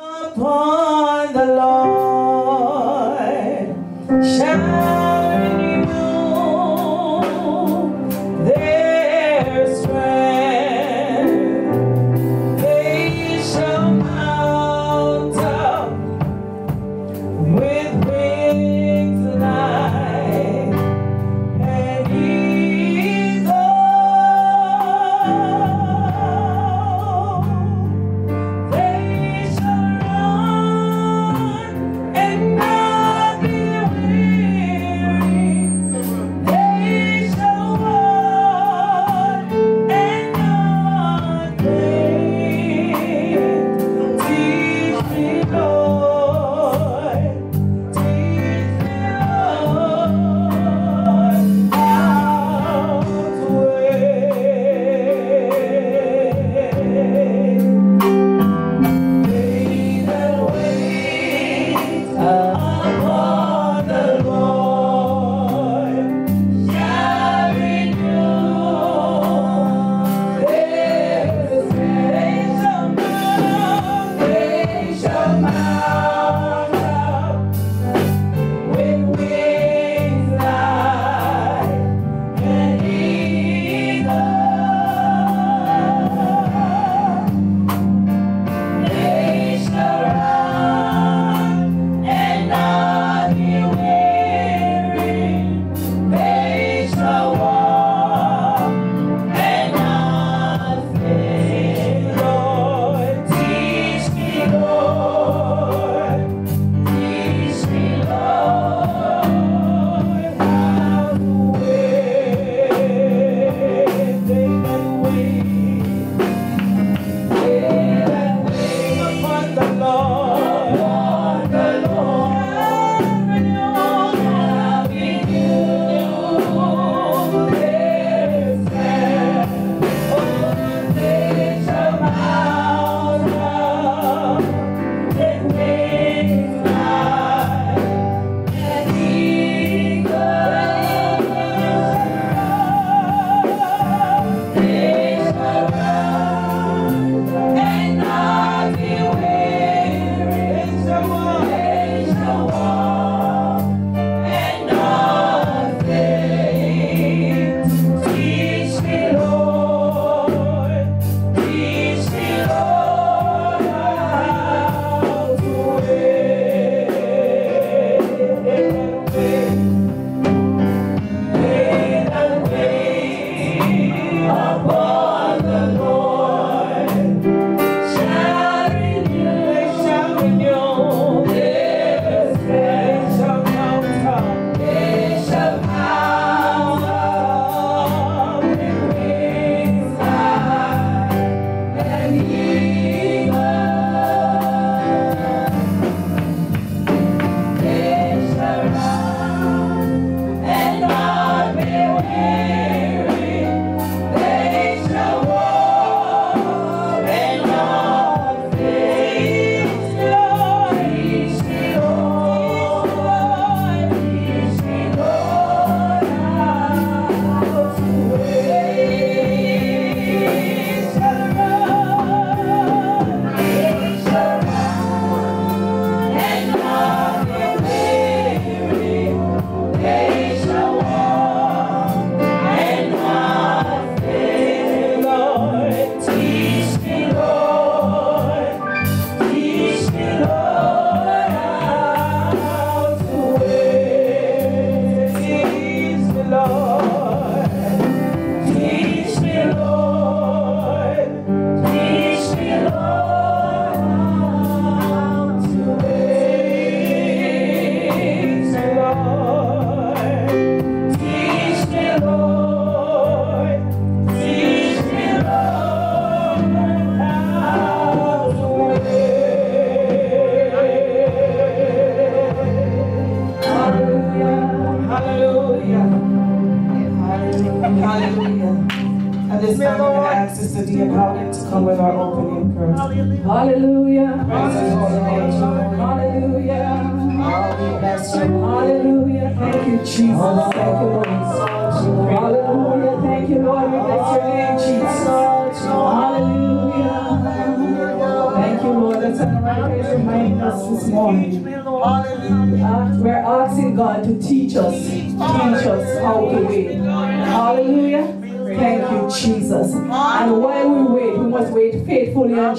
upon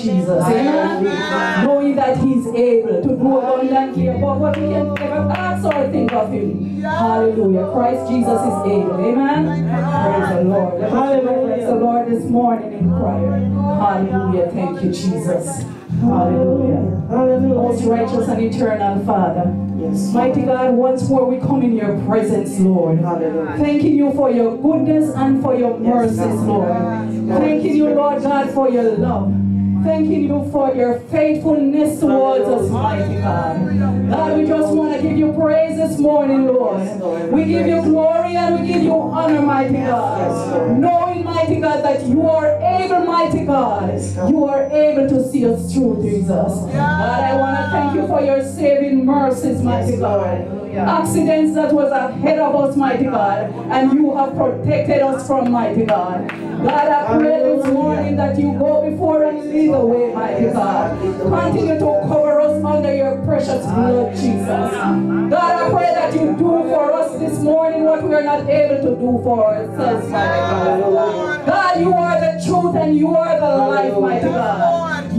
Jesus. Amen. Knowing that He's able to do abundantly above what we can ever ask or think of Him. Hallelujah. Christ Jesus is able. Amen. Praise the Lord. Us praise the Lord this morning in prayer. Hallelujah. Thank you, Jesus. Hallelujah. Hallelujah. Most righteous and eternal Father. Yes. Mighty God, once more we come in your presence, Lord. Hallelujah. Thanking you for your goodness and for your mercies, Lord. Thanking you, Lord God, for your love. Thanking you for your faithfulness towards us, mighty God. God, we just want to give you praise this morning, Lord. We give you glory and we give you honor, mighty God. Knowing, mighty God, that you are able, mighty God. You are able to see us through, Jesus. God, I want to thank you for your saving mercies, mighty God accidents that was ahead of us, mighty God, and you have protected us from, mighty God. God, I pray this morning that you go before and lead the way, mighty God. Continue to cover us under your precious blood, Jesus. God, I pray that you do for us this morning what we are not able to do for ourselves, mighty God. God, you are the truth and you are the life, mighty God.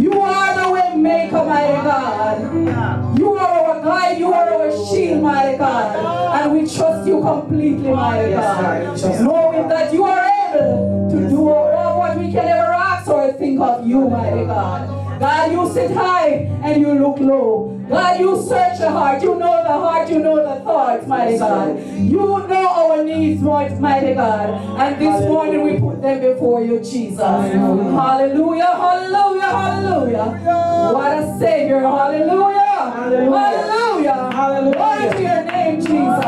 Maker, mighty God. You are our guide, you are our shield, mighty God. And we trust you completely, mighty God. Knowing that you are able to do all what we can ever ask or think of you, mighty God. God, you sit high and you look low. God, you search the heart. You know the heart. You know the thoughts, mighty God. You know our needs, mighty God. And this morning we put them before you, Jesus. Hallelujah, hallelujah, hallelujah. What a Savior. Hallelujah. Hallelujah. Hallelujah. Glory to your name, Jesus.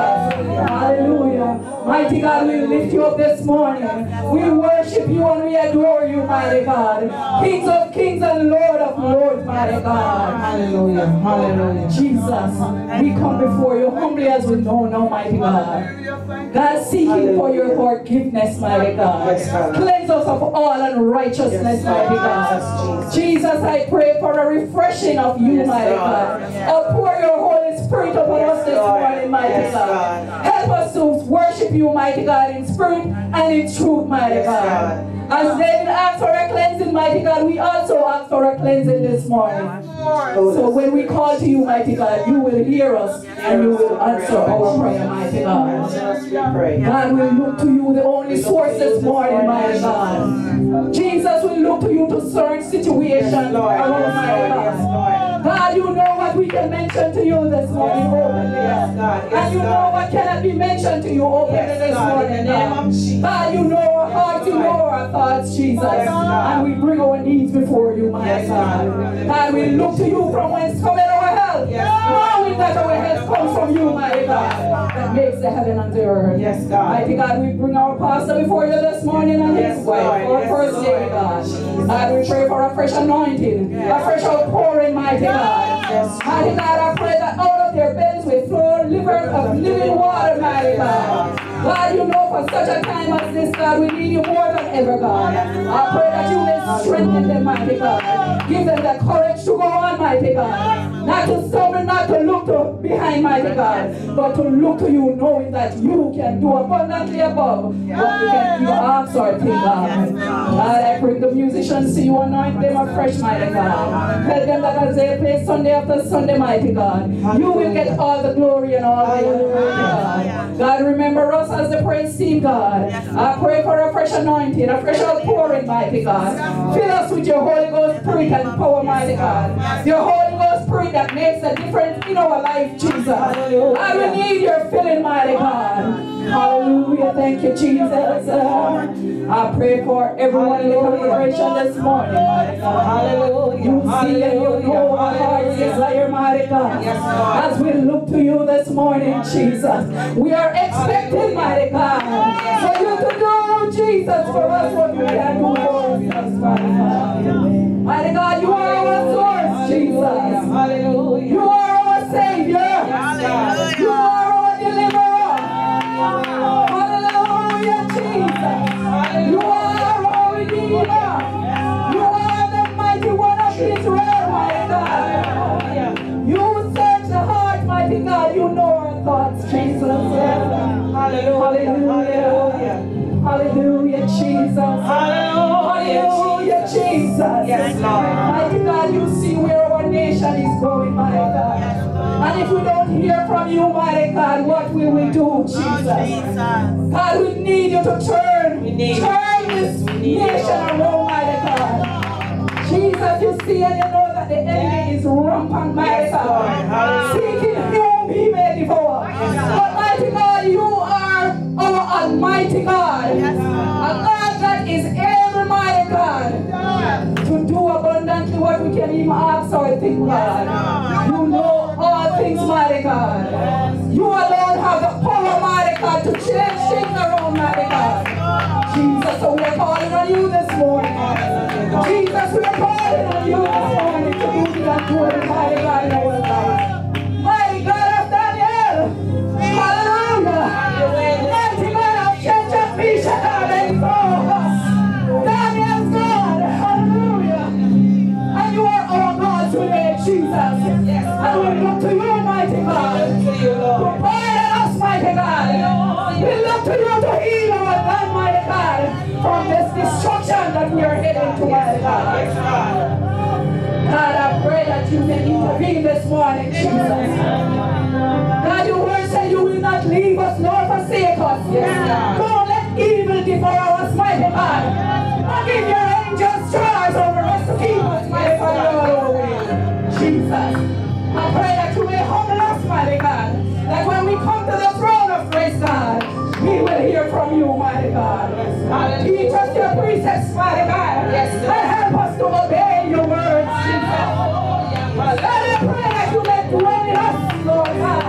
Hallelujah. Mighty God, we lift you up this morning. We worship you and we adore you, mighty God. Kings of kings and Lord of lords, mighty God. Hallelujah. Hallelujah. Jesus, we come before you humbly as we know now, mighty God. God, seeking for your forgiveness, mighty God. Cleanse us of all unrighteousness, mighty God. Jesus, I pray for a refreshing of you, mighty God. Pour your Holy Spirit upon us this morning, mighty God. Help us to worship you, mighty God, in spirit and in truth, mighty God. As David asked for a cleansing, mighty God, we also ask for a cleansing this morning. So when we call to you, mighty God, you will hear us and you will answer our prayer, mighty God. God, will look to you, the only source this morning, mighty God. Jesus, will look to you to certain situations, Lord, mighty God. God, you know what we can mention to you this morning openly. And you know what cannot be mentioned to you openly this morning. God, you know our hearts, you know our thoughts, Jesus. And we bring our needs before you, my God. God, we look to you from whence cometh our help. Knowing that our help comes from you, my God. That makes the heaven and the earth. Yes, God. Mighty God, we bring our pastor before you this morning and his wife. Our first day, God. God, we pray for a fresh anointing. A fresh outpouring, mighty God. Mighty God, I pray that out of their bellies will flow rivers of living water, mighty God. God, you know for such a time as this, God, we need you more than ever, God. I pray that you will strengthen them, mighty God. Give them the courage to go on, mighty God. Not to stumble, not to look to behind, mighty God, but to look to you, knowing that you can do abundantly above what we can you ask ah, or think, God. God, I bring the musicians to you, anoint them afresh, mighty God. Tell them that as they play Sunday after Sunday, mighty God, you will get all the glory and all the honor, God. God, remember us as the praise team, God. I pray for a fresh anointing, a fresh outpouring, mighty God. Fill us with your Holy Ghost Spirit and power, mighty God. Your Holy Ghost Spirit that makes a difference in our life, Jesus. I will need your filling, mighty God. Hallelujah. Thank you, Jesus. I pray for everyone in the congregation this morning. Hallelujah. You see and you know our heart's desire, mighty God. As we look to you this morning, Jesus, we are expecting, mighty God, for you to do, Jesus, for us what we can do for us. Mighty God, you are our source, Jesus. Hallelujah. You are our Savior. Hallelujah. You are our deliverer. Hallelujah, Hallelujah Jesus. Hallelujah. You are our redeemer. Hallelujah. You are the mighty one of Israel, mighty God. You search the heart, mighty God. You know our thoughts, Jesus. Hallelujah. Hallelujah. Hallelujah, Jesus. Hallelujah. Jesus. Yes, Lord. Mighty God, you see where our nation is going, mighty God. And if we don't hear from you, mighty God, what will we do, oh, Jesus? God, we need you to turn. We need turn this We nation around, mighty God. Jesus, you see and you know that the enemy is rampant, mighty Yes. God. Seeking whom he may devour. But mighty God, you are our almighty God. A God that is to do abundantly what we can even ask or think, God. You know all things, mighty God. You alone have the power, mighty God, to change things around, mighty God. Jesus, so we're calling on you this morning. Jesus, we're calling on you this morning to do the undoing, mighty God, destruction that we are heading to, mighty God. God. I pray that you may intervene this morning, Jesus. God, your word said you will not leave us nor forsake us. Yes, God. Don't let evil devour us, mighty God. Give your angels charge over us to keep us, mighty God. Jesus, I pray that you may humble us, mighty God. That when we come to the throne of grace, God, we will hear from you, mighty God. Hallelujah. Teach us your precepts, mighty God. Yes, Lord. And help us to obey your words, Jesus. Let it pray that you may dwell in us, Lord God.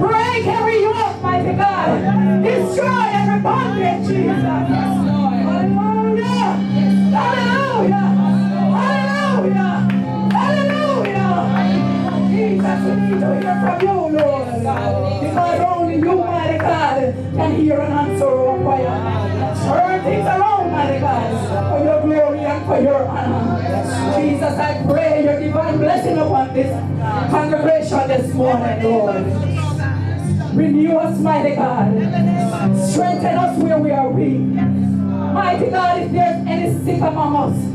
Break every yoke, mighty God. Destroy every bondage, Jesus. Hallelujah. Hallelujah. Hallelujah. Hallelujah. Jesus, we need to hear from you, Lord. Because mighty God, can hear and answer our prayer. Turn things around, mighty God, for your glory and for your honor. Jesus, I pray your divine blessing upon this congregation this morning, Lord. Renew us, mighty God. Strengthen us where we are weak. Mighty God, if there's any sick among us,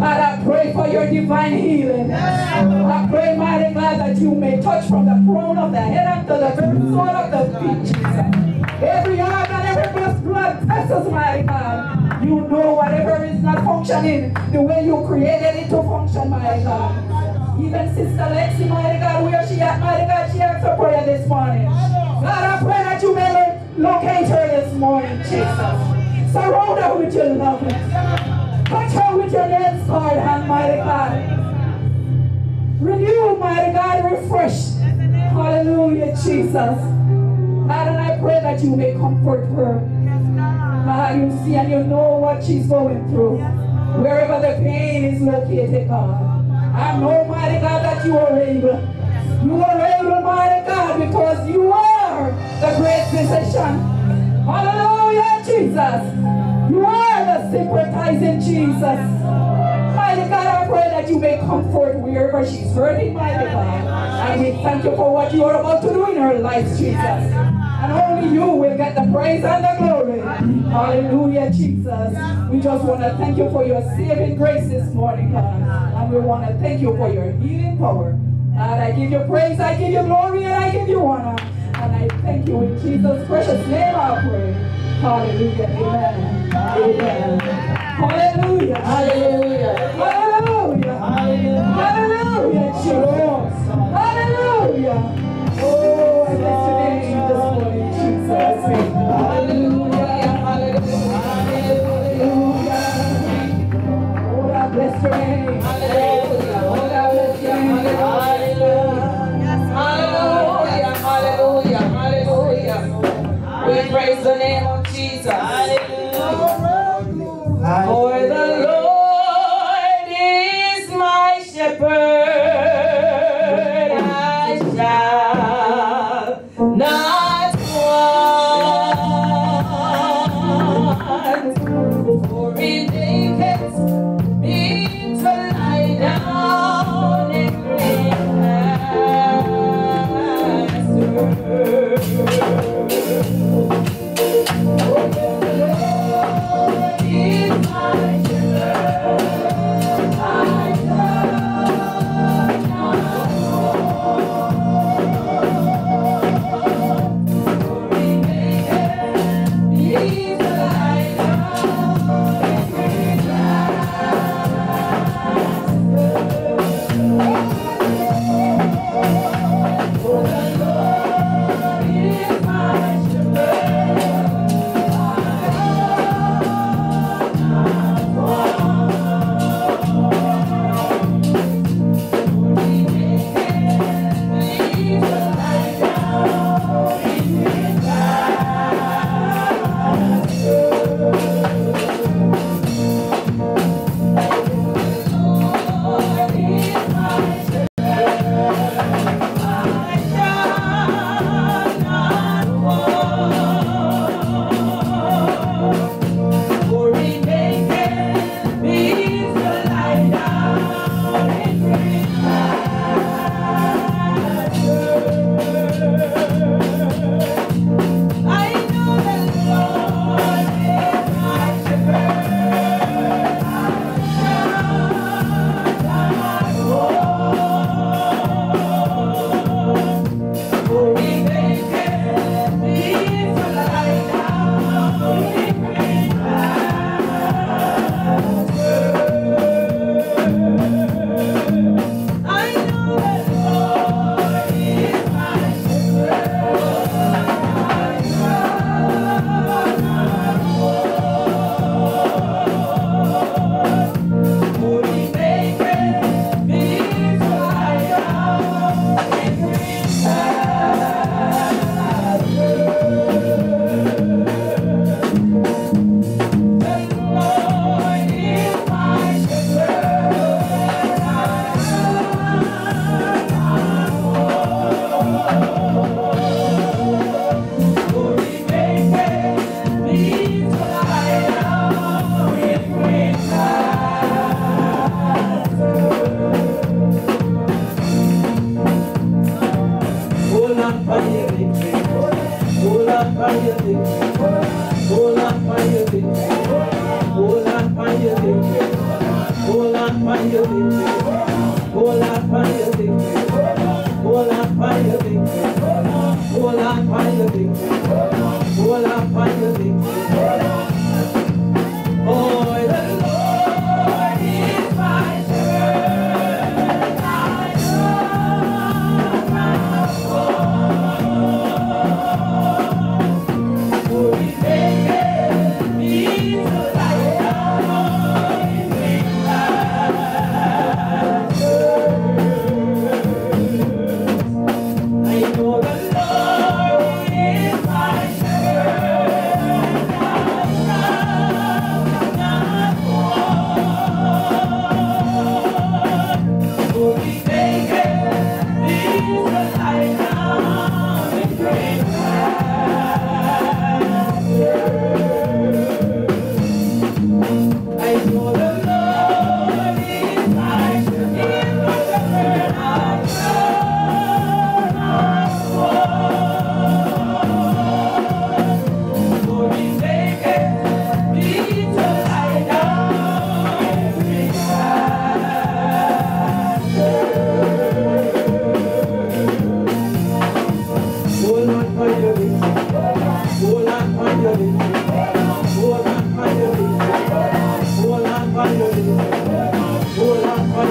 God, I pray for your divine healing. I pray, mighty God, that you may touch from the crown of the head unto the very sole of the feet, Jesus. Every organ, every blood, blood vessels, mighty God. You know whatever is not functioning the way you created it to function, mighty God. Even Sister Lexi, mighty God, where she at, mighty God, she asked for prayer this morning. God, I pray that you may locate her this morning, Jesus. Surround her with your love. Touch her with your nails, Lord, and mighty God. Renew, mighty God, refresh. Hallelujah, Jesus. God, and I pray that you may comfort her. God, you see and you know what she's going through. Wherever the pain is located, God. I know, mighty God, that you are able. You are able, mighty God, because you are the great physician. Hallelujah, Jesus. You are sympathizing Jesus. Mighty God, I pray that you may comfort wherever she's hurting, mighty God. And we thank you for what you are about to do in her life, Jesus. And only you will get the praise and the glory. Hallelujah, Jesus. We just want to thank you for your saving grace this morning, God. And we want to thank you for your healing power. God, I give you praise, I give you glory, and I give you honor. And I thank you in Jesus' precious name, I pray. Hallelujah. Amen. Amen. Hallelujah. Hallelujah.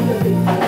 Thank you.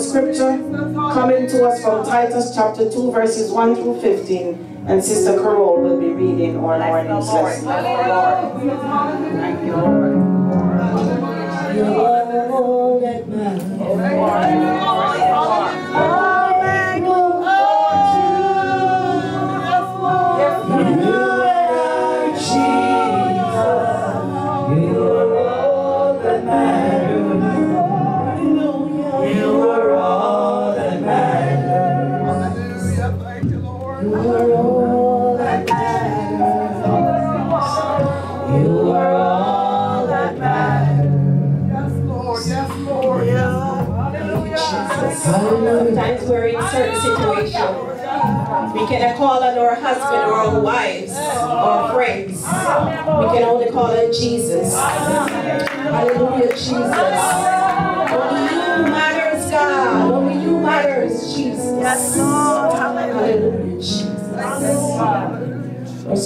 scripture coming to us from Titus chapter 2 verses 1 through 15 and Sister Carol will be reading our morning lesson. Thank you, Lord.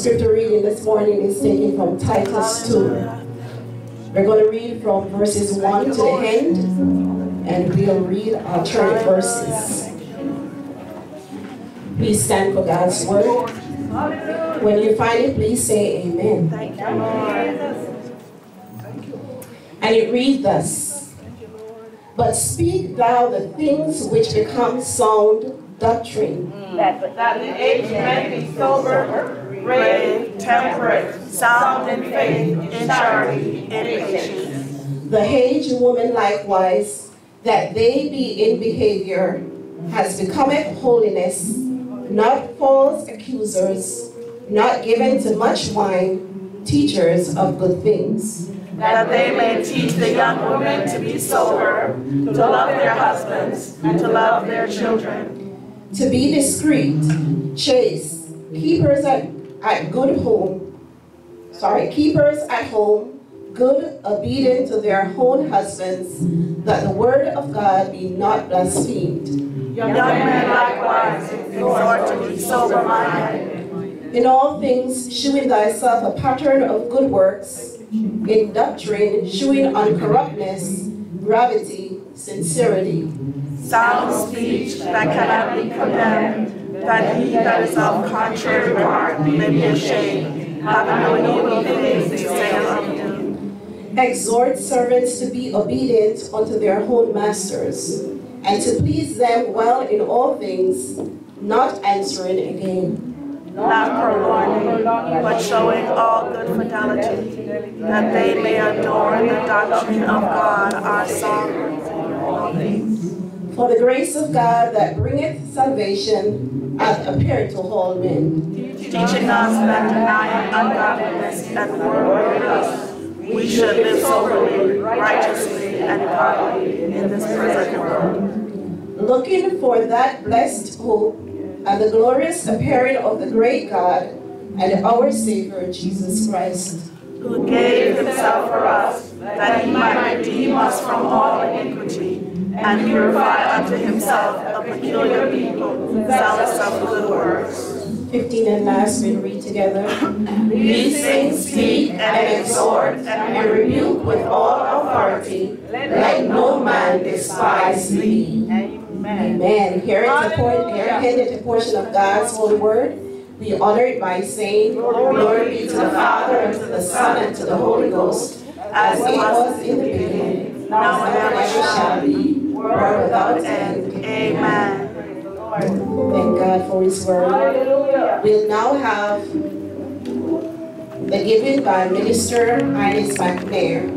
scripture reading this morning is taken from Titus 2. We're going to read from verses 1 to the end, and we'll read alternate verses. Please stand for God's word. When you find it, please say amen. And it reads thus, But speak thou the things which become sound doctrine. That, that the age might be sober brave, temperate, sound in faith, in charity, and patience. The Hage woman, likewise, that they be in behavior, has becometh holiness, not false accusers, not given to much wine, teachers of good things. That they may teach the young women to be sober, to love their husbands, and to love their children. To be discreet, chaste, keepers at at good home, sorry, keepers at home, good, obedient to their own husbands, that the word of God be not blasphemed. Young men likewise exhort to be sober-minded. In all things, shewing thyself a pattern of good works, in doctrine, shewing uncorruptness, gravity, sincerity. Sound speech that cannot be condemned, that he that is of contrary part may be ashamed, having no evil things to say of you. Exhort servants to be obedient unto their own masters, and to please them well in all things, not answering again. not purloining, but showing all good fidelity, that they may adorn the doctrine of God our sovereign in all things. For the grace of God that bringeth salvation hath appeared to all men, Teaching us that denying ungodliness and worldly lust, we should live soberly, righteously, and godly in this present world. looking for that blessed hope and the glorious appearing of the great God and our Savior Jesus Christ, Who gave himself for us, that he might redeem us from all iniquity, and purify unto himself a peculiar people, zealous of good works. 15 and last we'll read together. These things speak and exhort and rebuke with all authority. Let no man despise thee. Amen. Here is a por- here ended a portion of God's holy word. We honor it by saying, Glory be to the Father, and to the Son, and to the Holy Ghost, as it was in the beginning, now and ever shall be, world without end. Amen. Thank God for His word. We'll now have the giving by Minister Ines McNair.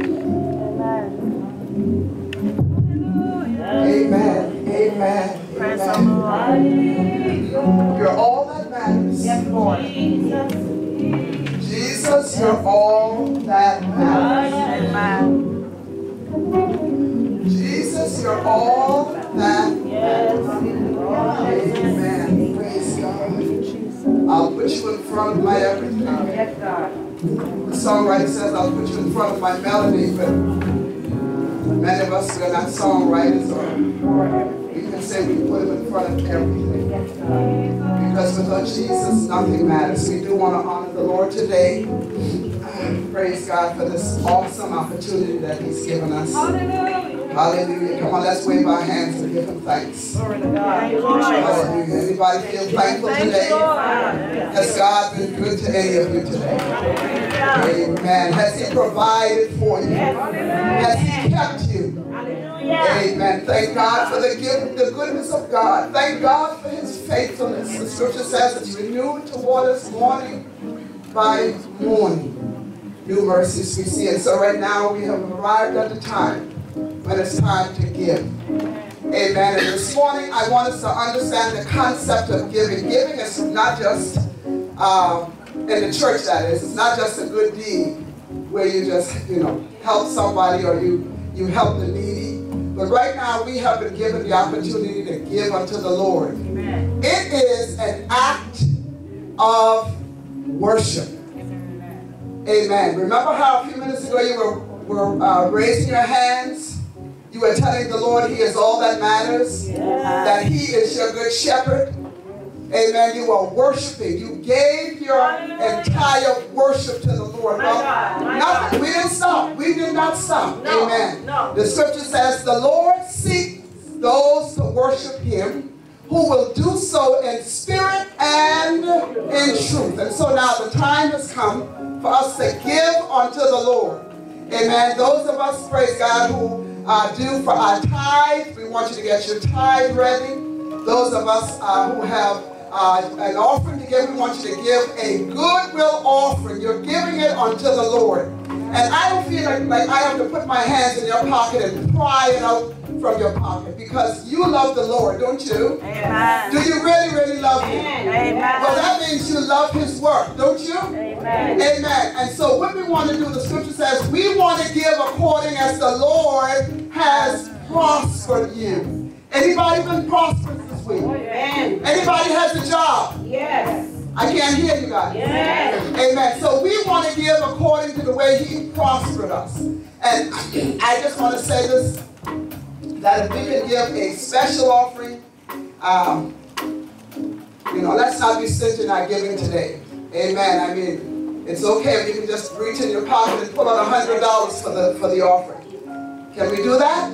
Amen. Amen. Praise Amen. You're all that matters. Yes, Lord. Jesus, you're all that matters. Amen. You're all that Yes. Amen. Praise God. I'll put you in front of my everything. The songwriter says, I'll put you in front of my melody, but many of us are not songwriters, or we can say we put him in front of everything. Because without Jesus, nothing matters. We do want to honor the Lord today. Praise God for this awesome opportunity that He's given us. Hallelujah. Hallelujah. Come on, let's wave our hands and give Him thanks. Glory to God. Hallelujah. Anybody feel thankful today? Has God been good to any of you today? Amen. Has He provided for you? Has He kept you? Amen. Thank God for the gift, the goodness of God. Thank God for His faithfulness. The Scripture says it's renewed toward us morning by morning. New mercies we see. And so right now we have arrived at the time when it's time to give. Amen. And this morning I want us to understand the concept of giving. Giving is not just um, in the church that is. It's not just a good deed where you just, you know, help somebody or you, you help the needy. But right now we have been given the opportunity to give unto the Lord. Amen. It is an act of worship. Amen. Remember how a few minutes ago you were, were uh, raising your hands? You were telling the Lord He is all that matters, that He is your good shepherd. Amen. You are worshiping. You gave your entire worship to the Lord. Well, nothing. We didn't stop. We did not stop. Amen. No. The scripture says, The Lord seeks those to worship Him who will do so in spirit and in truth. And so now the time has come for us to give unto the Lord. Amen. Those of us, praise God, who uh, do for our tithe, we want you to get your tithe ready. Those of us uh, who have uh, an offering to give, we want you to give a goodwill offering. You're giving it unto the Lord. And I don't feel like, like I have to put my hands in your pocket and pry it out from your pocket because you love the Lord, don't you? Amen. Do you really, really love Him? Amen. Well, that means you love His work, don't you? Amen. Amen. And so, what we want to do, the scripture says, we want to give according as the Lord has prospered you. Anybody been prosperous this week? Amen. Anybody has a job? Yes. I can't hear you guys. Yes. Amen. So we want to give according to the way He prospered us. And I just want to say this that if we can give a special offering, um, you know, let's not be stingy in our giving today. Amen. I mean, it's okay if you can just reach in your pocket and pull out a hundred dollars for the for the offering. Can we do that?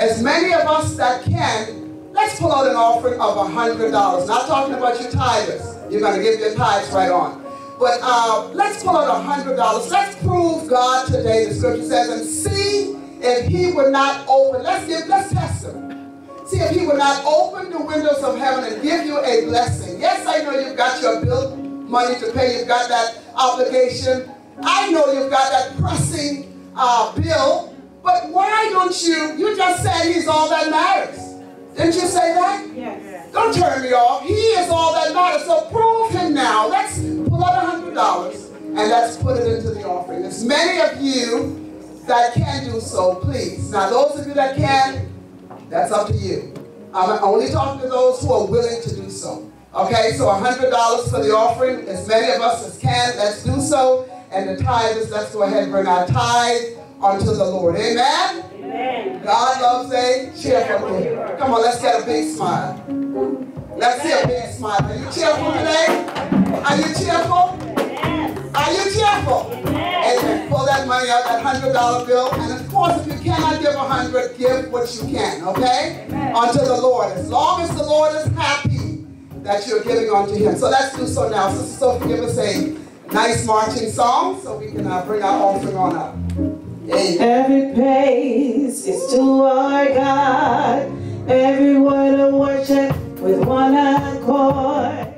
As many of us that can, let's pull out an offering of a hundred dollars. Not talking about your tithers. You're going to give your tithes right on. But uh, let's pull out a hundred dollars. Let's prove God today. The scripture says, and see if He would not open. Let's give. Let's test Him. See if He would not open the windows of heaven and give you a blessing. Yes, I know you've got your bill money to pay. You've got that obligation. I know you've got that pressing uh, bill. But why don't you? You just said He's all that matters. Didn't you say that? Yes. Don't turn me off. He is all that matters. So prove him now. Let's pull out a hundred dollars and let's put it into the offering. There's many of you that can do so, please. Now those of you that can, that's up to you. I'm only talking to those who are willing to do so. Okay, so a hundred dollars for the offering. As many of us as can, let's do so. And the tithes, let's go ahead and bring our tithe unto the Lord. Amen. Amen. God loves a cheerful giver. Come on, let's get a big smile. Let's see a big smile. Are you cheerful today? Are you cheerful? Are you cheerful? Amen. Pull that money out, that hundred dollar bill, and of course, if you cannot give a hundred, give what you can. Okay? Amen. Unto the Lord. As long as the Lord is happy that you're giving unto Him. So let's do so now. Sister Sophie, give us a nice marching song so we can uh, bring our offering on up. Every praise is to our God. Every word of worship with one accord.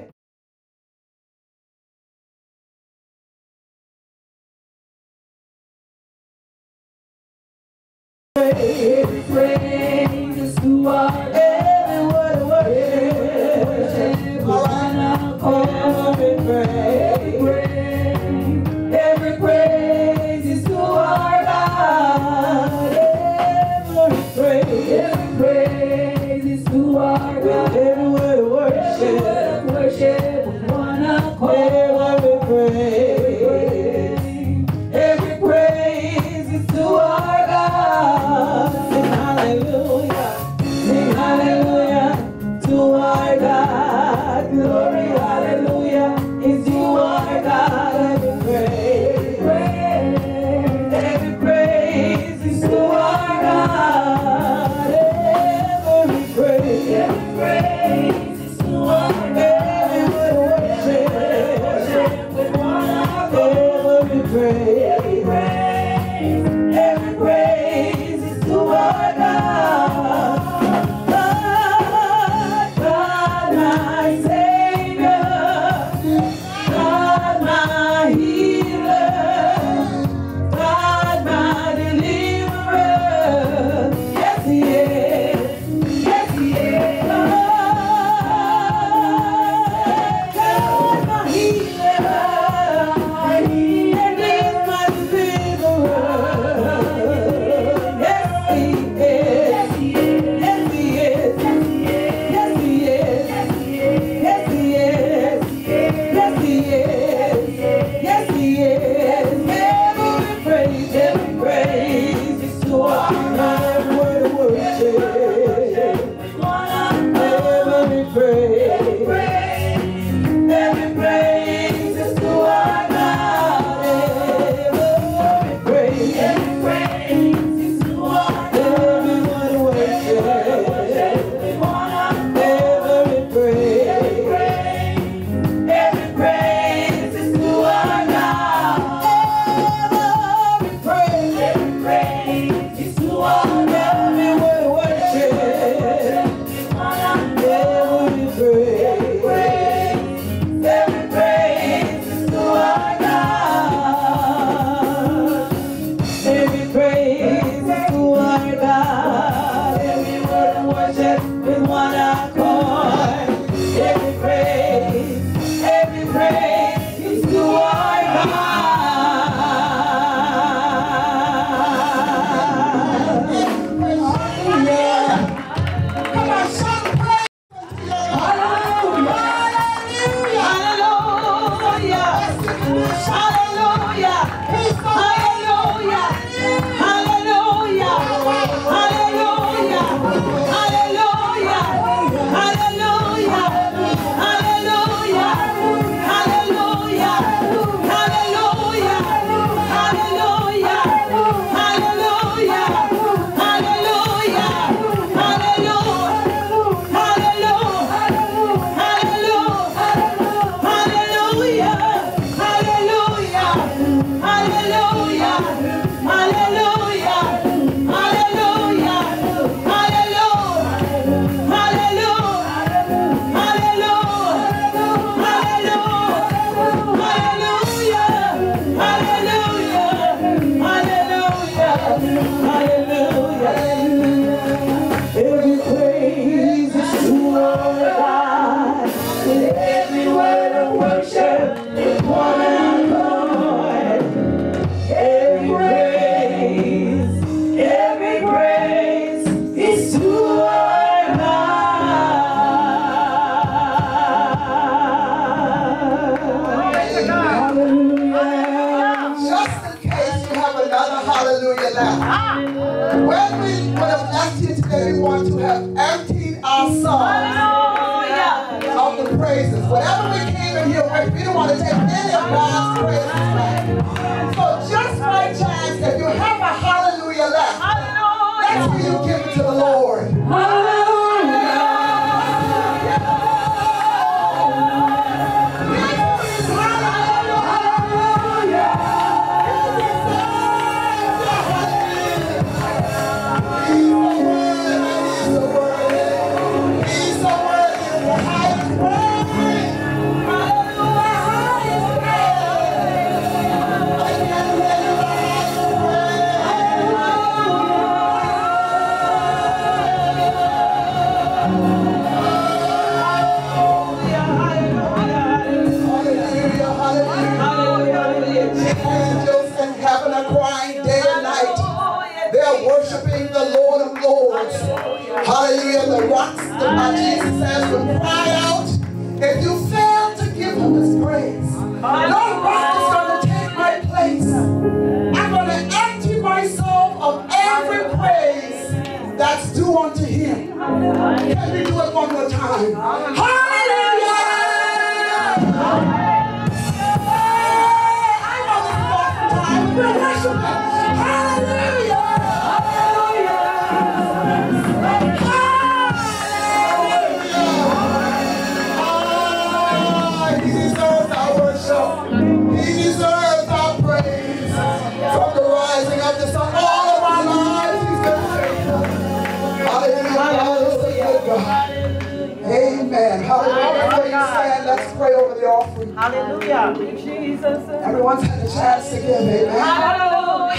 Stand, let's pray over the offering. Hallelujah. Jesus. Everyone's had a chance to give. Amen. Hallelujah.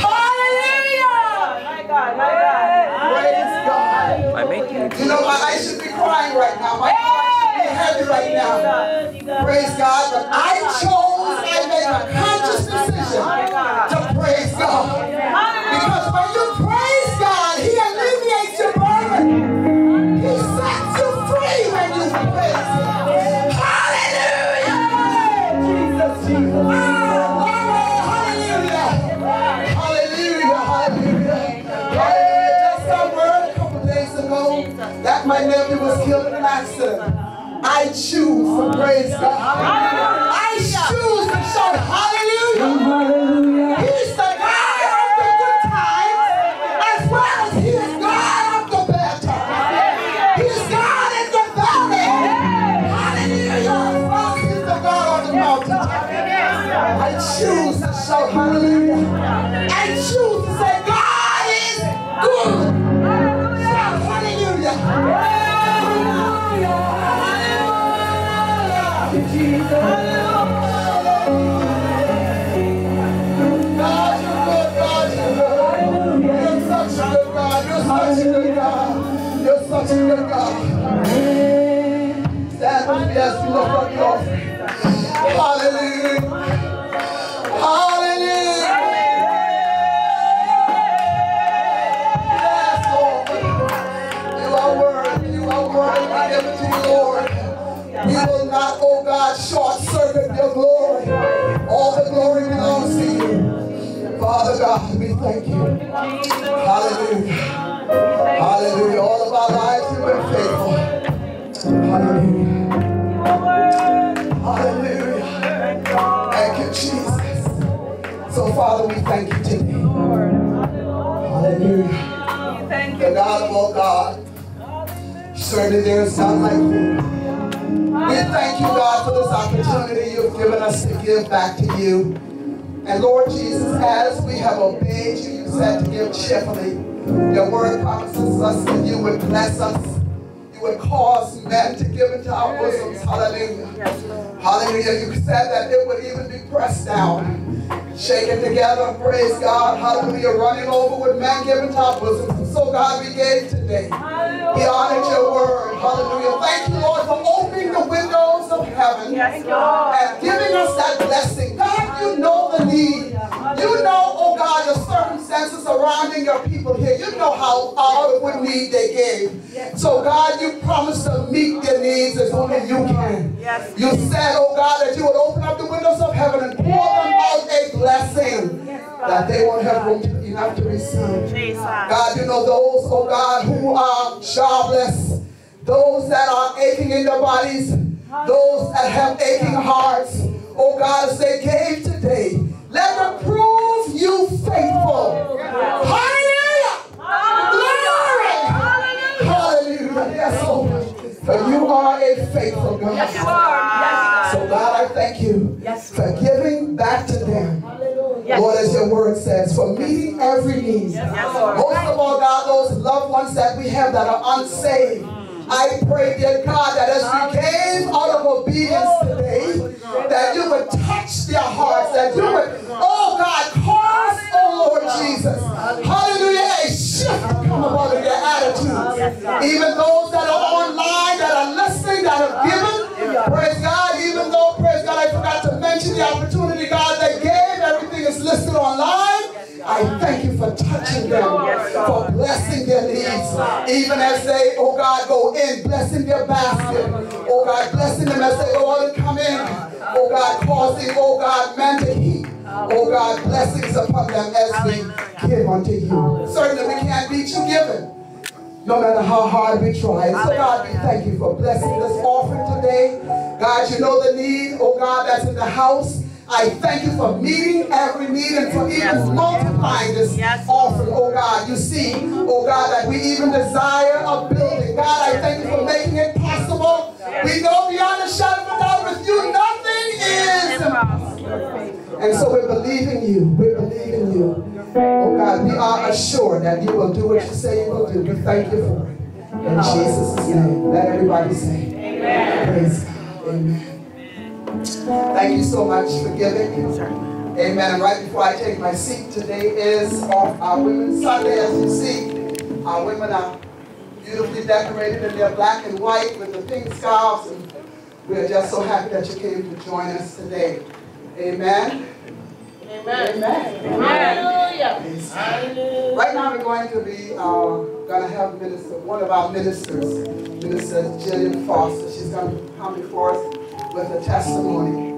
My God, my God. Praise God. I make you You know, my eyes should be crying right now. My heart should be heavy right now. Praise God. But I chose, I made a I choose to oh, praise God. I choose to shout hallelujah. God. You're such a good God. As we the. Hallelujah. Hallelujah. Yes, Lord. You are worthy. You are worthy. Give it to you, Lord. We will not, oh God, short circuit your glory. All the glory belongs to you. Father God, we thank you. Hallelujah. Hallelujah. All of our lives you've been faithful. Hallelujah. Hallelujah. Thank you, Jesus. So, Father, we thank you today. Hallelujah. Thank you. The God of all God. Certainly there is none like you. We thank you, God, for this opportunity you've given us to give back to you. And Lord Jesus, as we have obeyed you, you said to give cheerfully. Your word promises us that you would bless us. You would cause men to give into our bosoms. Hallelujah. Hallelujah. You said that it would even be pressed down, shaken together. Praise God. Hallelujah. Running over with men giving to our bosoms. And so, God, we gave today. We honored your word. Hallelujah. Thank you, Lord, for opening the windows of heaven and giving us that blessing. God, you know the need. You know, oh God, the circumstances surrounding your people here. You know how all of what need they gave. So God, you promised to meet their needs as only you can. You said, oh God, that you would open up the windows of heaven and pour them out a blessing that they won't have room to, enough to receive. God, you know those, oh God, who are jobless, those that are aching in their bodies, those that have aching hearts. Oh God, as they gave today, let them prove you faithful. Hallelujah! Glory! Hallelujah! Yes, Lord. For you are a faithful God. So God, I thank you for giving back to them. Lord, as your word says, for meeting every need. Most of all, God, those loved ones that we have that are unsaved. I pray, dear God, that as we gave out of obedience today, that you would touch their hearts, that you would, oh God, cause, oh Lord Jesus, hallelujah, a shift come about in their attitudes. Even those that are online, that are listening, that have given, praise God, even though, praise God, I forgot to mention the opportunity, God, that gave, everything is listed online. I thank you for touching them, for blessing their needs, even as they, oh God, go in, blessing their basket, oh God, blessing them as they go out and come in, oh God, causing, oh God, men to heap, oh God, blessings upon them as we give unto you. Certainly we can't beat you giving. No matter how hard we try. So God, we thank you for blessing this offering today. God, you know the need, oh God, that's in the house. I thank you for meeting every need and for even multiplying this offering, oh God. You see, oh God, that we even desire a building. God, I thank you for making it possible. We know beyond a shadow of a doubt with you, nothing is impossible. And so we're believing you. We're believing you. Oh God, we are assured that you will do what you say you will do. We thank you for it. In Jesus' name. Let everybody say, Amen. Praise God. Amen. Thank you so much for giving. Amen. And right before I take my seat, today is our Women's Sunday. As you see, our women are beautifully decorated in their black and white with the pink scarves. And we're just so happy that you came to join us today. Amen. Amen. Amen. Hallelujah. Right now we're going to be uh, going to have minister, one of our ministers, Minister Jillian Foster. She's going to come before us with a testimony.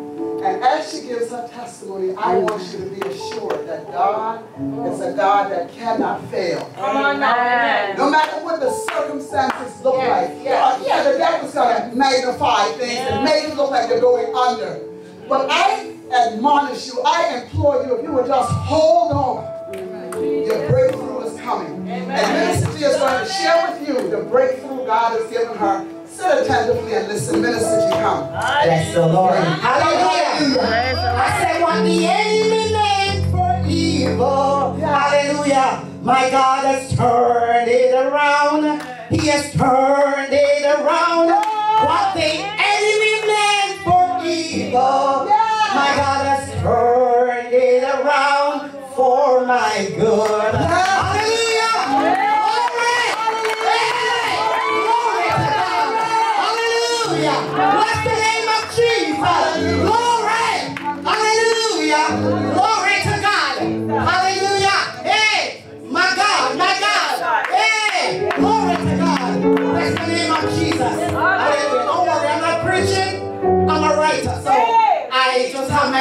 And as she gives her testimony, I want you to be assured that God is a God that cannot fail. Come on now. No matter what the circumstances look like. Yeah, uh, yeah, the devil's going to magnify things and make it look like they're going under. But I admonish you, I implore you, if you would just hold on, your breakthrough is coming. And Minister G is going to share with you the breakthrough God has given her Sit attentively and listen. Minister, you come. Bless the Lord. Hallelujah. I said what the enemy meant for evil. Hallelujah. My God has turned it around. He has turned it around. What the enemy meant for evil. My God has turned it around for my good.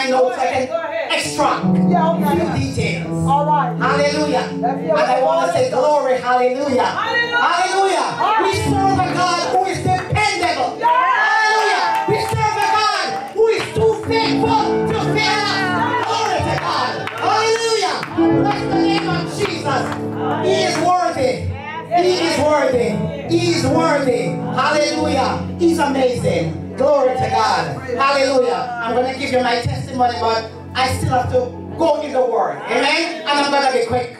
My notes. I can extract a few details. All right. Hallelujah. And I want to say glory. Hallelujah. Hallelujah. We serve a God who is dependable. Hallelujah. We serve a God who is too faithful to fail us. Glory to God. Hallelujah. Bless the name of Jesus. He is worthy. He is worthy. He is worthy. Hallelujah. He's amazing. Glory to God. Hallelujah. I'm going to give you my testimony, but I still have to go in the word. Amen. And I'm going to be quick.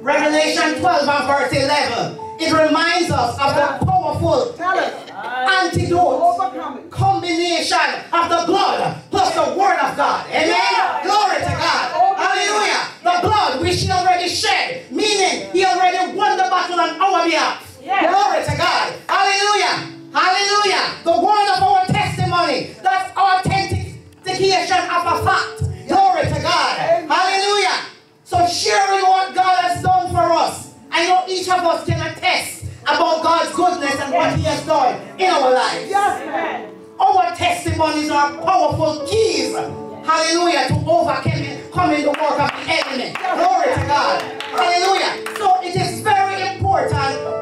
Revelation 12 and verse 11. It reminds us of the powerful antidote combination of the blood plus the word of God. Amen. Glory to God. Hallelujah. The blood which he already shed, meaning he already won the battle on our behalf. Glory to God. Hallelujah. Hallelujah. The word of our testimony. That's our testimony sanctification of a fact. Glory to God. Hallelujah. So sharing what God has done for us. I know each of us can attest about God's goodness and what he has done in our lives. Yes. Our testimonies are powerful keys. Hallelujah. To overcome in the work of the enemy. Glory to God. Hallelujah. So it is very important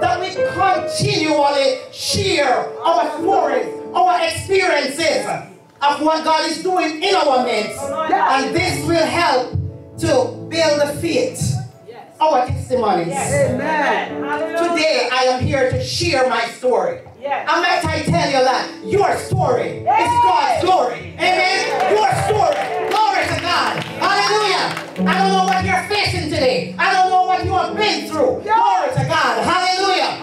that we continually share our stories, our experiences of what God is doing in our midst. And this will help to build the faith, our testimonies. Today I am here to share my story. And might I tell you that your story is God's glory. Amen. Your story. Glory to God. Hallelujah. I don't know what you're facing today. I don't know what you have been through. Glory to God. Hallelujah.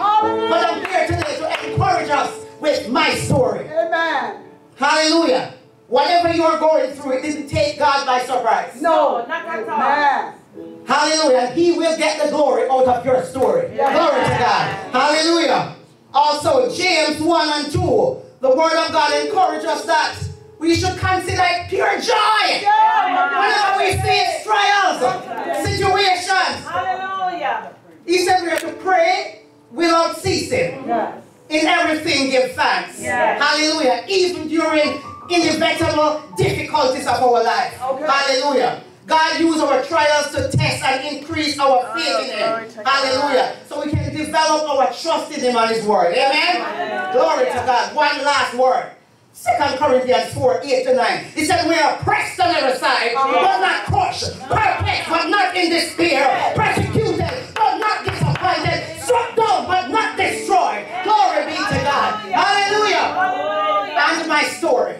But I'm here today to encourage us with my story. Amen. Hallelujah. Whatever you're going through, it didn't take God by surprise. No, not at all. Amen. Hallelujah. He will get the glory out of your story. Glory to God. Hallelujah. Also, James 1 and 2, the Word of God encourages us that we should consider it pure joy whenever we face trials, situations. Hallelujah. He said we are to pray without ceasing. In everything, give thanks. Yes. Hallelujah. Even during inevitable difficulties of our life. Hallelujah. God used our trials to test and increase our faith in Him. Hallelujah. So we can develop our trust in Him and His Word. Amen. Glory to God. One last word. Second Corinthians 4, 8 to 9. He said, We are pressed on every side, but not crushed, perplexed, but not in despair, persecuted, but not disappointed, struck down, but not destroyed. Glory be to God. Hallelujah. And my story.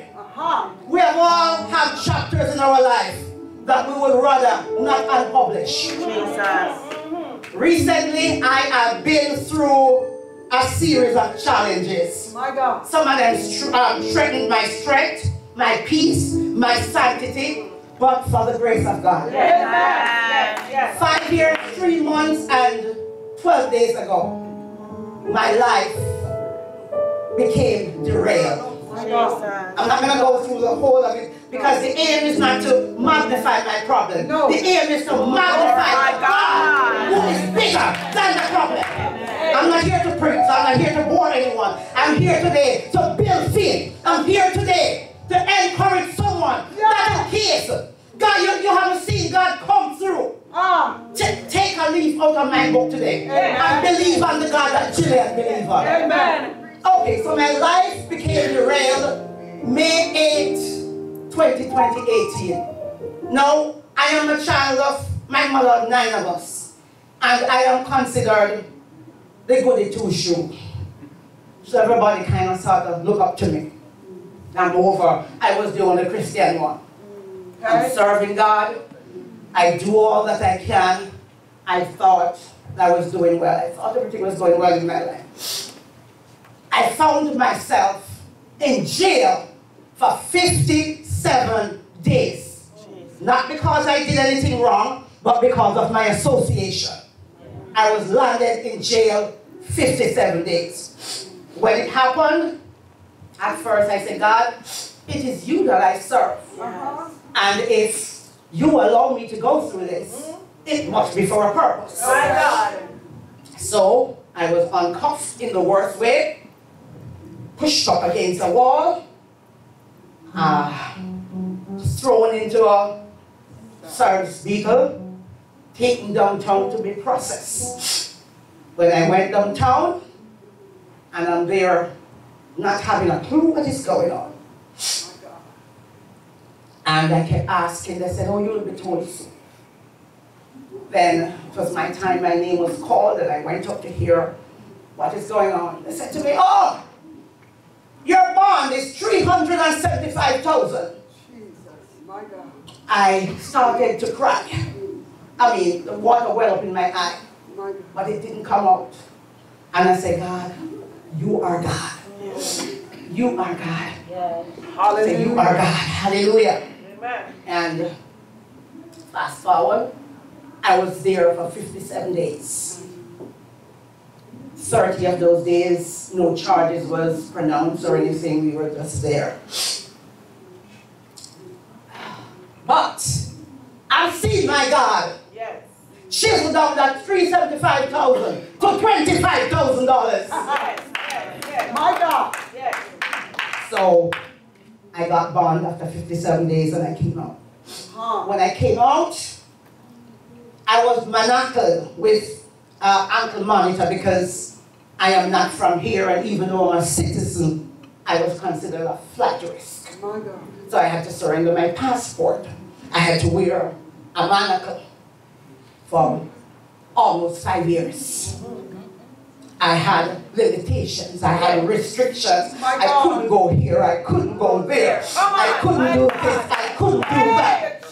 We have all have chapters in our life that we would rather not unpublish. Jesus. Recently, I have been through a series of challenges. My God. Some of them um, threatened my strength, my peace, my sanctity, but for the grace of God. Yes. Five years, three months, and 12 days ago, my life became derailed. I'm not going to go through the whole of it because the aim is not to magnify my problem. No. The aim is to magnify God. who is bigger than the problem. I'm not here to preach. I'm not here to warn anyone. I'm here today to build faith. I'm here today to encourage someone that case God, you, you haven't seen God come through. Ah. T- take a leaf out of my book today and believe on the God that Gillian believes on. Amen. Okay, so my life became derailed May 8, 2018. Now, I am a child of my mother, nine of us, and I am considered the goody two shoe. So everybody kind of sort of look up to me. I'm over. I was the only Christian one. I'm serving God. I do all that I can. I thought I was doing well. I thought everything was going well in my life. I found myself in jail for 57 days. Not because I did anything wrong, but because of my association. I was landed in jail 57 days. When it happened, at first I said, God, it is you that I serve. And if you allow me to go through this, it must be for a purpose. My God. So I was uncuffed in the worst way, pushed up against a wall, uh, thrown into a service vehicle, taken downtown to be processed. When I went downtown, and I'm there not having a clue what is going on. And I kept asking, they said, oh, you'll be told soon. Then it was my time, my name was called, and I went up to hear what is going on. They said to me, oh, your bond is 375,000. Jesus. My God. I started to cry. I mean, the water well up in my eye, but it didn't come out. And I said, God, you are God. You are God. I said, you are God. Hallelujah. Amen. And fast forward, I was there for 57 days. 30 of those days, no charges was pronounced or anything, we were just there. But I've seen my God Yes. chisel down that 375,000 for $25,000. My God. So I got bond after 57 days and I came out. Huh. When I came out, I was manacled with uh, ankle monitor because I am not from here and even though I'm a citizen, I was considered a flight risk. God. So I had to surrender my passport. I had to wear a manacle for almost five years. I had limitations, I had restrictions. I couldn't go here, I couldn't go there, I couldn't do this, I couldn't do that.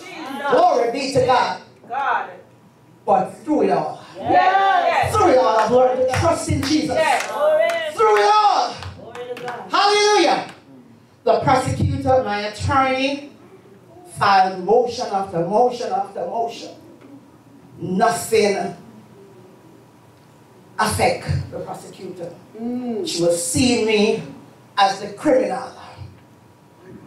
Glory be to God. God. But through it all, Yes. through it all, I've learned to trust in Jesus. Through it all. Hallelujah. The prosecutor, my attorney, filed motion after motion after motion. Nothing affect the prosecutor. She was seeing me as the criminal.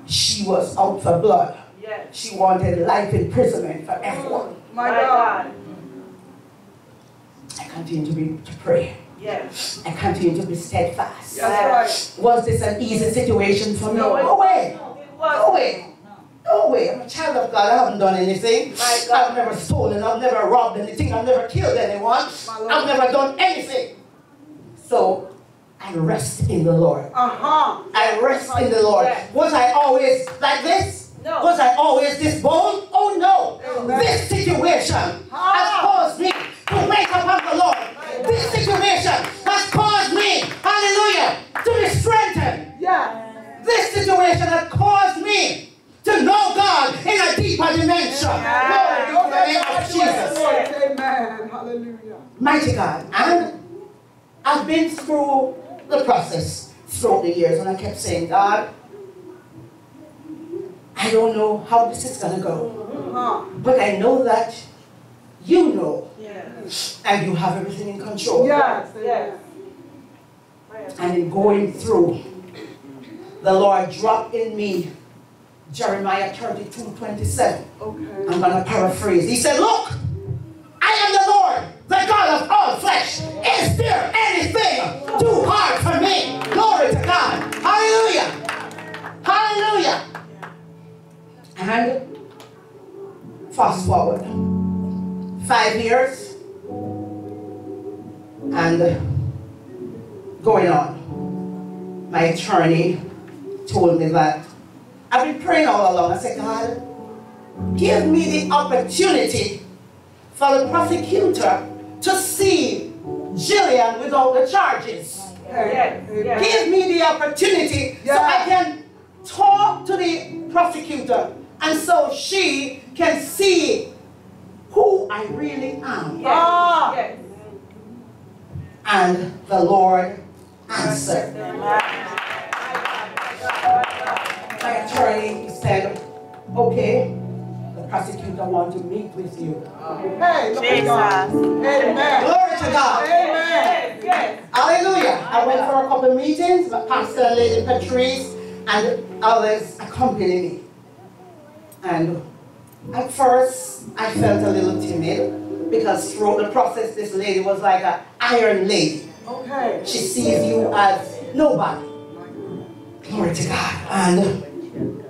She was out for blood. Yes. She wanted life imprisonment for mm, everyone. My God. I continue to be to pray. Yes. I continue to be steadfast. That's Was this an easy situation for me? No. No way. right. It No way. No way. I'm a child of God. I haven't done anything. I've never stolen. I've never robbed anything. I've never killed anyone. I've never done anything. So I rest in the Lord. Uh-huh. I rest in the Lord. Was I always like this? No. Was I always this bold? Oh no. Amen. This situation Ah. has caused me to wait upon the Lord. This situation has caused me, hallelujah, to be strengthened. Yeah. This situation has caused me to know God in a deeper dimension. Glory to the name of Jesus. Amen. Hallelujah. Mighty God. And I've been through the process throughout the years, and I kept saying, God, I don't know how this is going to go, Uh-huh. but I know that you know, Yes. and you have everything in control. Yes. Yes. And in going through, the Lord dropped in me Jeremiah 32 27. Okay. I'm going to paraphrase. He said, Look, I am the Lord, the God of all flesh. Is there anything too hard for me? Glory to God. Hallelujah. Hallelujah. And fast forward five years and going on. My attorney told me that I've been praying all along. I said, God, give me the opportunity for the prosecutor to see Jillian with all the charges. Yes. Yes. Give me the opportunity so Yeah. I can talk to the prosecutor and so she can see who I really am. Ah. Yes. And the Lord answered. My attorney said, okay, the prosecutor wants to meet with you. Hey, look at God. Amen. Glory to God. Amen. Yes. Hallelujah. I went for a couple of meetings, but Pastor and Lady Patrice and others accompanied me. And at first, I felt a little timid because throughout the process, this lady was like an iron lady. Okay. She sees you as nobody. Glory to God. And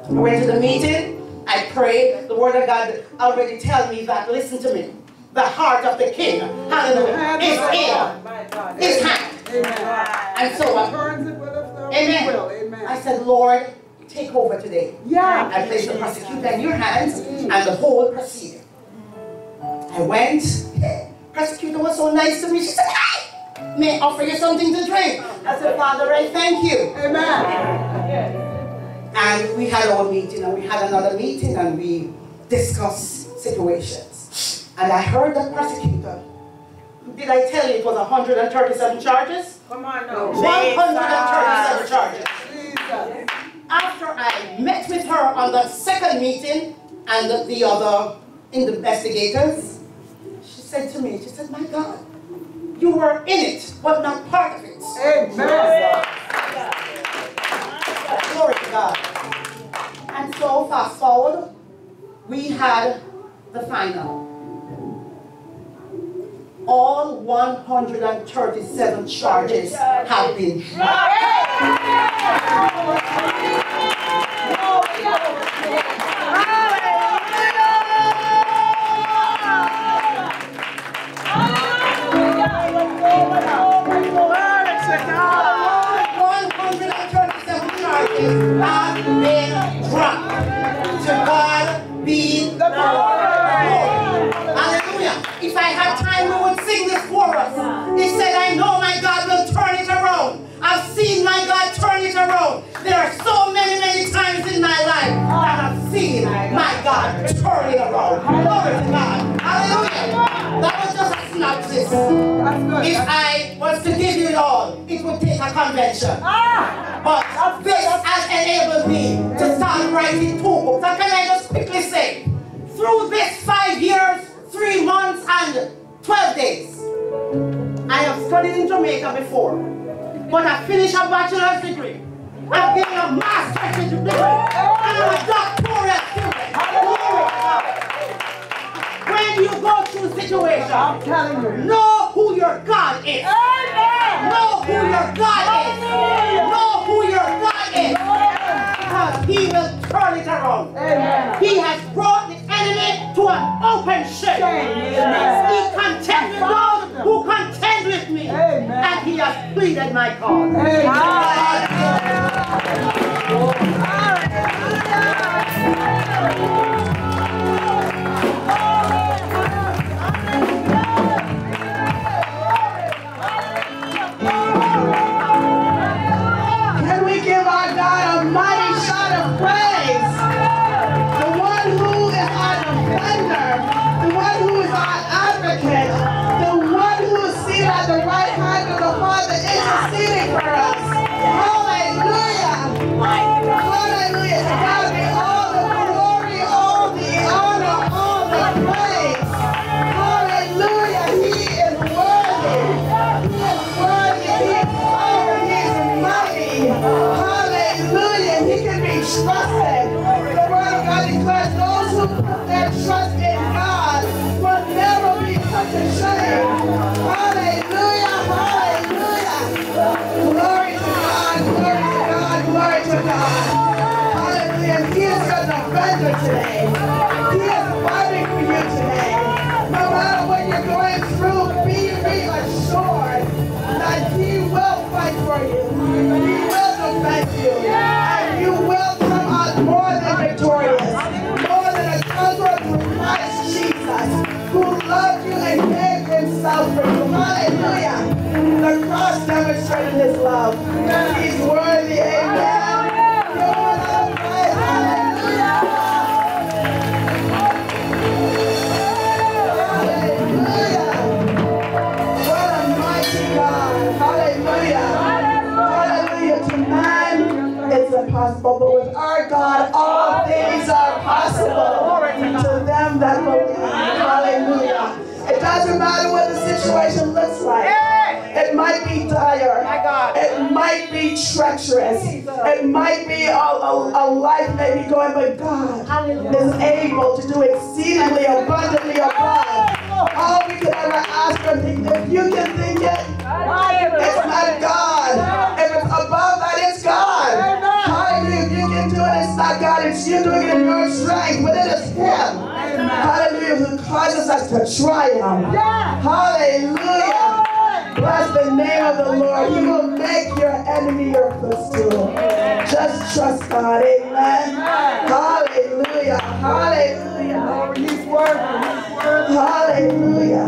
I went to the meeting. I prayed. The word of God already tell me that. Listen to me. The heart of the king, hallelujah, is in My God. his hand. Amen. And so uh, I, Turns it with us. Amen. I said, Lord, take over today. Yeah. I placed the prosecutor in your hands mm. and the whole proceeding. I went. Prosecutor was so nice to me. She said, Hi, may I offer you something to drink? I said, Father, I thank you. Amen. And we had our meeting and we had another meeting and we discussed situations. And I heard the prosecutor. Did I tell you it was 137 charges? Come on now. 137 charges. Jesus. After I met with her on the second meeting and the, the other investigators, she said to me, she said, my God, you were in it, but not part of it. Amen. Glory to God. And so fast forward, we had the final. all 137 charges have been dropped. 137 charges have been dropped. To God be the glory. Hallelujah. If I had time, we would sing this chorus. He said, I know my God will turn it around. I've seen my God turn it around. There are so many, many times in my life that I've seen my God turn it around. Glory to God. Hallelujah. That was just a synopsis. If I was to give you it all, it would take a convention. But this has enabled me to start writing two books. And can I just quickly say, through this five years, three months, and 12 days, I have studied in Jamaica before, but I finished a bachelor's degree. I've gained a master's degree, and I'm a doctoral student. Glory to God. When you go through situations, I'm telling you. know who your God is. Know who your God is. Know who your God is. Because he will turn it around. Amen. He has brought the enemy to an open shame. Amen. He contend with those who contend with me. Amen. And he has pleaded my cause. Amen. Your today. He is fighting for you today. No matter what you're going through, be reassured that He will fight for you. He will defend you. And you will come out more than victorious. More than a conqueror through Christ Jesus, who loved you and gave Himself for you. Hallelujah. The cross demonstrated His love. He's worthy. Impossible, but with our God, all things are possible to them that believe. Hallelujah. It doesn't matter what the situation looks like. It might be dire. It might be treacherous. It might be a, a, a life may be going, but God is able to do exceedingly abundantly above all we could ever ask or think. If you can think it, it's not God. It's not God. It's you doing it in your strength, but it is Him. Hallelujah. Who causes us to triumph. Hallelujah. Bless the name of the Lord. He will make your enemy your footstool. Just trust God. Amen. Hallelujah. Hallelujah. He's worthy. Hallelujah.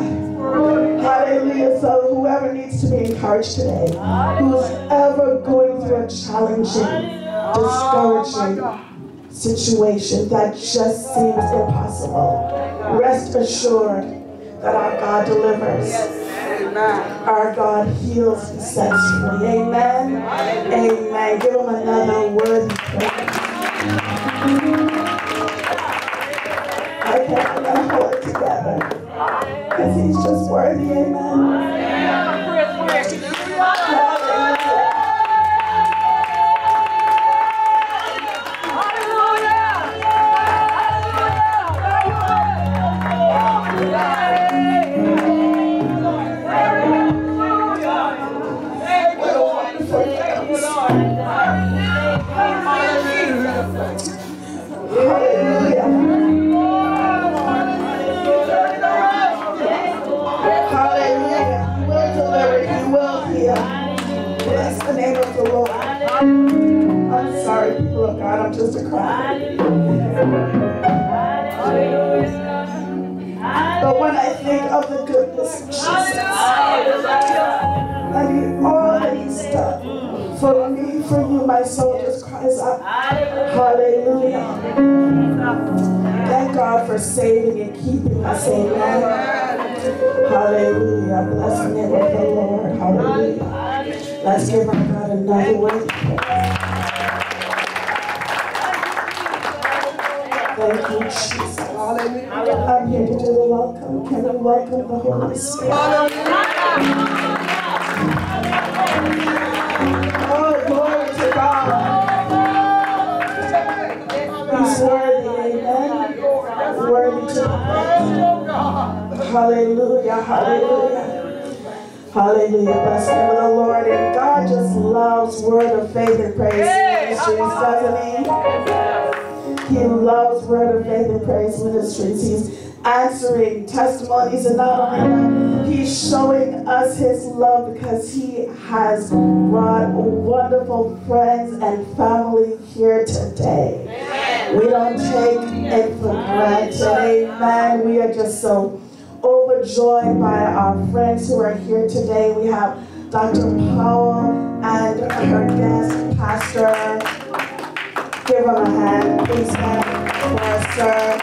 Hallelujah. So whoever needs to be encouraged today, who's ever going through a challenging, discouraging situation that just seems impossible, rest assured that our God delivers. Our God heals and sets. Amen. Amen. Give him another praise. Okay, I'm gonna hold it together. Because he's just worthy, amen. Of the goodness of Jesus. And all that He's done for me, for you, my soul just cries out, Hallelujah. Thank God for saving and keeping us. Amen. Hallelujah. Bless the name of the Lord. Hallelujah. Let's give our God another word. Thank you, Jesus. I'm here to do the welcome. Can we welcome the Holy Spirit? Oh, glory to God. He's worthy, amen. Worthy. Hallelujah, hallelujah. Hallelujah. Bless the the Lord. And God just loves word of faith and praise ministries, doesn't he? He loves word of faith and praise ministries. He's answering testimonies and not only that, he's showing us his love because he has brought wonderful friends and family here today. We don't take it for granted. Amen. We are just so overjoyed by our friends who are here today. We have Dr. Powell and her guest pastor. Give him a hand, please, stand for sir.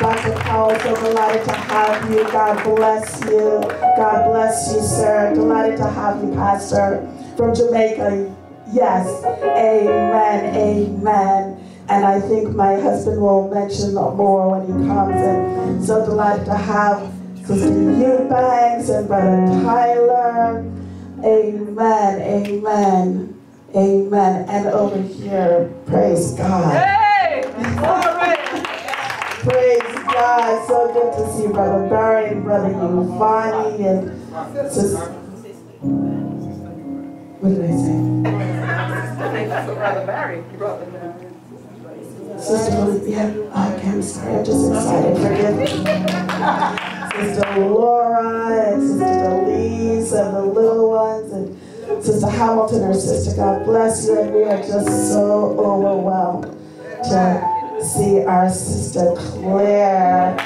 Dr. Powell, so delighted to have you. God bless you. God bless you, sir. Delighted to have you, Pastor, from Jamaica. Yes. Amen. Amen. And I think my husband will mention more when he comes. And so delighted to have Sister Eubanks and Brother Tyler. Amen. Amen. Amen. And over here, praise God. Hey! Praise God. So good to see Brother Barry and Brother Giovanni and Sister. What did I say? Brother Barry. Sister Olivia. Okay, I'm sorry. I'm just excited. Forgive me. Sister Laura and Sister Delise and the little ones and Sister Hamilton, her sister. God bless you. And we are just so overwhelmed to see our sister Claire.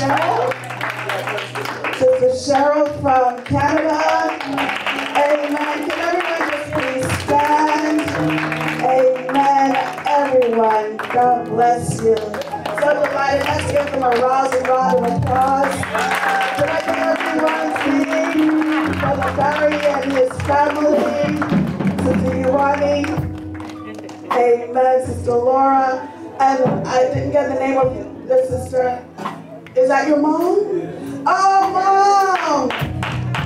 Cheryl. Sister Cheryl from Canada. Amen. Can everyone just please stand? Amen. Everyone, God bless you. So delighted. Let's give them a rousing round of applause. I get everyone's name? Brother Barry and his family. Sister Iwani. Amen. Sister Laura. And I didn't get the name of the sister. Is that your mom? Oh, mom!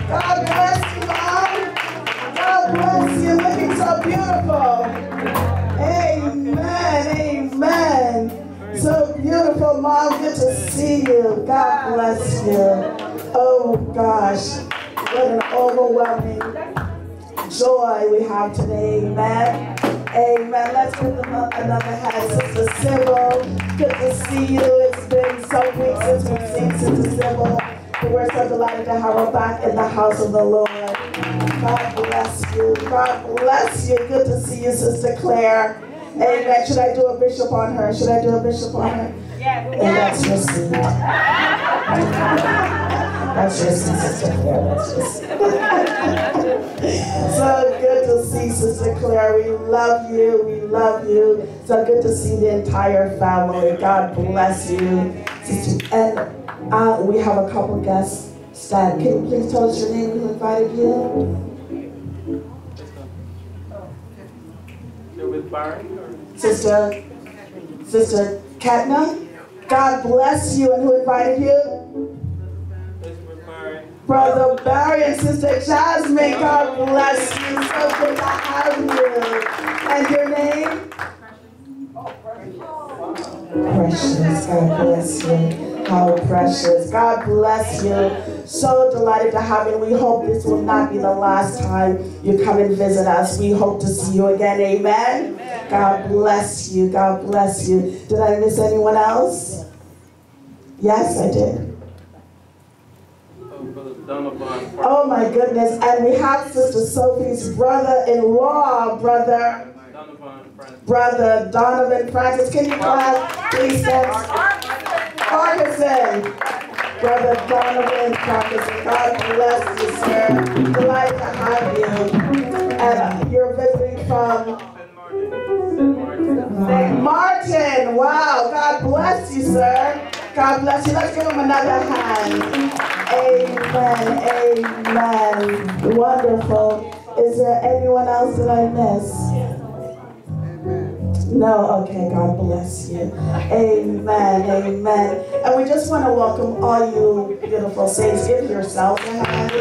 God bless you, mom. God bless you. Looking so beautiful. Amen. Beautiful, mom. Good to see you. God bless you. Oh, gosh. What an overwhelming joy we have today. Amen. Amen. Let's give them another hand. Sister Sybil, good to see you. It's been so weeks since we've seen Sister Sybil. But we're so delighted to have her back in the house of the Lord. God bless you. God bless you. Good to see you, Sister Claire. Amen. Should I do a bishop on her? Should I do a bishop on her? And that's your seat. That's your seat, Sister Claire. That's your. So good to see Sister Claire. We love you. We love you. So good to see the entire family. God bless you. Sister, and uh, we have a couple guests. Stand. Can you please tell us your name? Who invited you? With Barry or? Sister, Sister Katna. God bless you. And who invited you? It's with Barry. Brother Barry and Sister Jasmine, God bless you. So good to have you. And your name? Precious, God bless you. How precious. God bless you. So delighted to have you. We hope this will not be the last time you come and visit us. We hope to see you again. Amen. God bless you. God bless you. Did I miss anyone else? Yes, I did. Oh, Brother Donovan. Oh my goodness. And we have Sister Sophie's brother in law, brother Brother Donovan Francis. Can you clap, please, stand? Parkinson. Brother Donovan Francis. God bless you, sir. Delight to have you. And you're visiting from St. Martin. Wow. God bless you, sir. God bless you. Let's give him another hand. Amen. Amen. Wonderful. Is there anyone else that I miss? No, okay, God bless you. Amen, amen. And we just want to welcome all you beautiful saints. Give yourself a hand.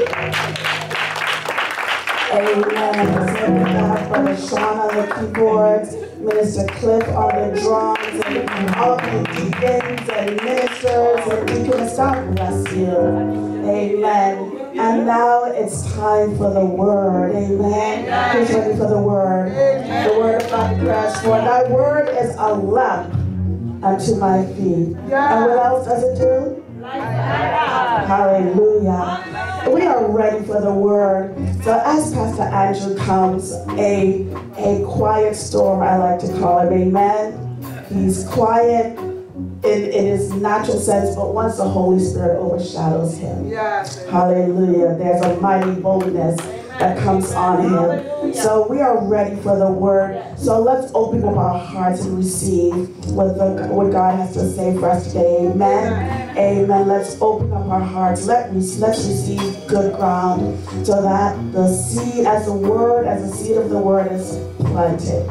Amen. We got Brother Sean on the keyboards, Minister Cliff on the drums, and all the deacons and ministers and deacons. God bless you. Amen. And now it's time for the word. Amen. Who's ready for the word? The word of God declares, For thy word is a lamp unto my feet. And what else does it do? Hallelujah. We are ready for the word. So as Pastor Andrew comes, a, a quiet storm, I like to call him, amen. He's quiet in, in his natural sense, but once the Holy Spirit overshadows him, Yes. hallelujah, there's a mighty boldness that comes on him. So we are ready for the word. So let's open up our hearts and receive what, the, what God has to say for us today. Amen. Amen. Let's open up our hearts. Let me let's receive good ground so that the seed, as the word, as the seed of the word is planted,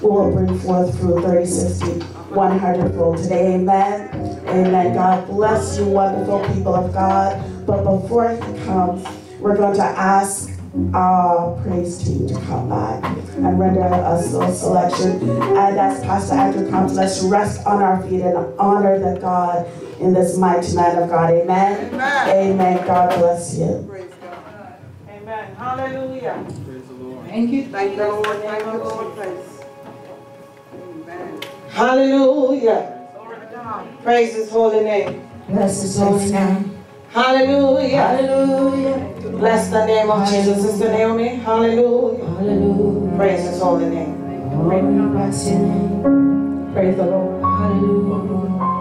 we will bring forth fruit 30, 60, 100 fold today. Amen. Amen. God bless you, wonderful people of God. But before he comes, we're going to ask our praise team to come back and render us a selection. And as Pastor Andrew comes, let's rest on our feet and honor the God in this mighty night of God. Amen. Amen. Amen. God bless you. Praise God. Amen. Hallelujah. Praise the Lord. Thank you. Thank the Lord. Thank you, Lord. Praise. Amen. Hallelujah. Praise his holy name. Bless his holy name. Hallelujah. Hallelujah. Bless the name of Jesus. Sister Naomi. Hallelujah. Hallelujah. Praise his holy name. Bless your name. Praise the Lord. Hallelujah.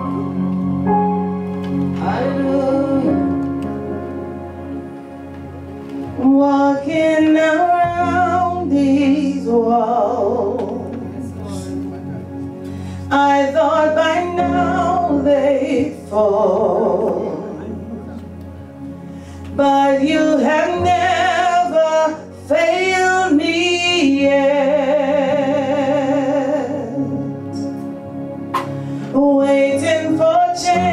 Hallelujah. Walking around these walls. I thought by now they'd fall. But you have never failed me yet. Waiting for change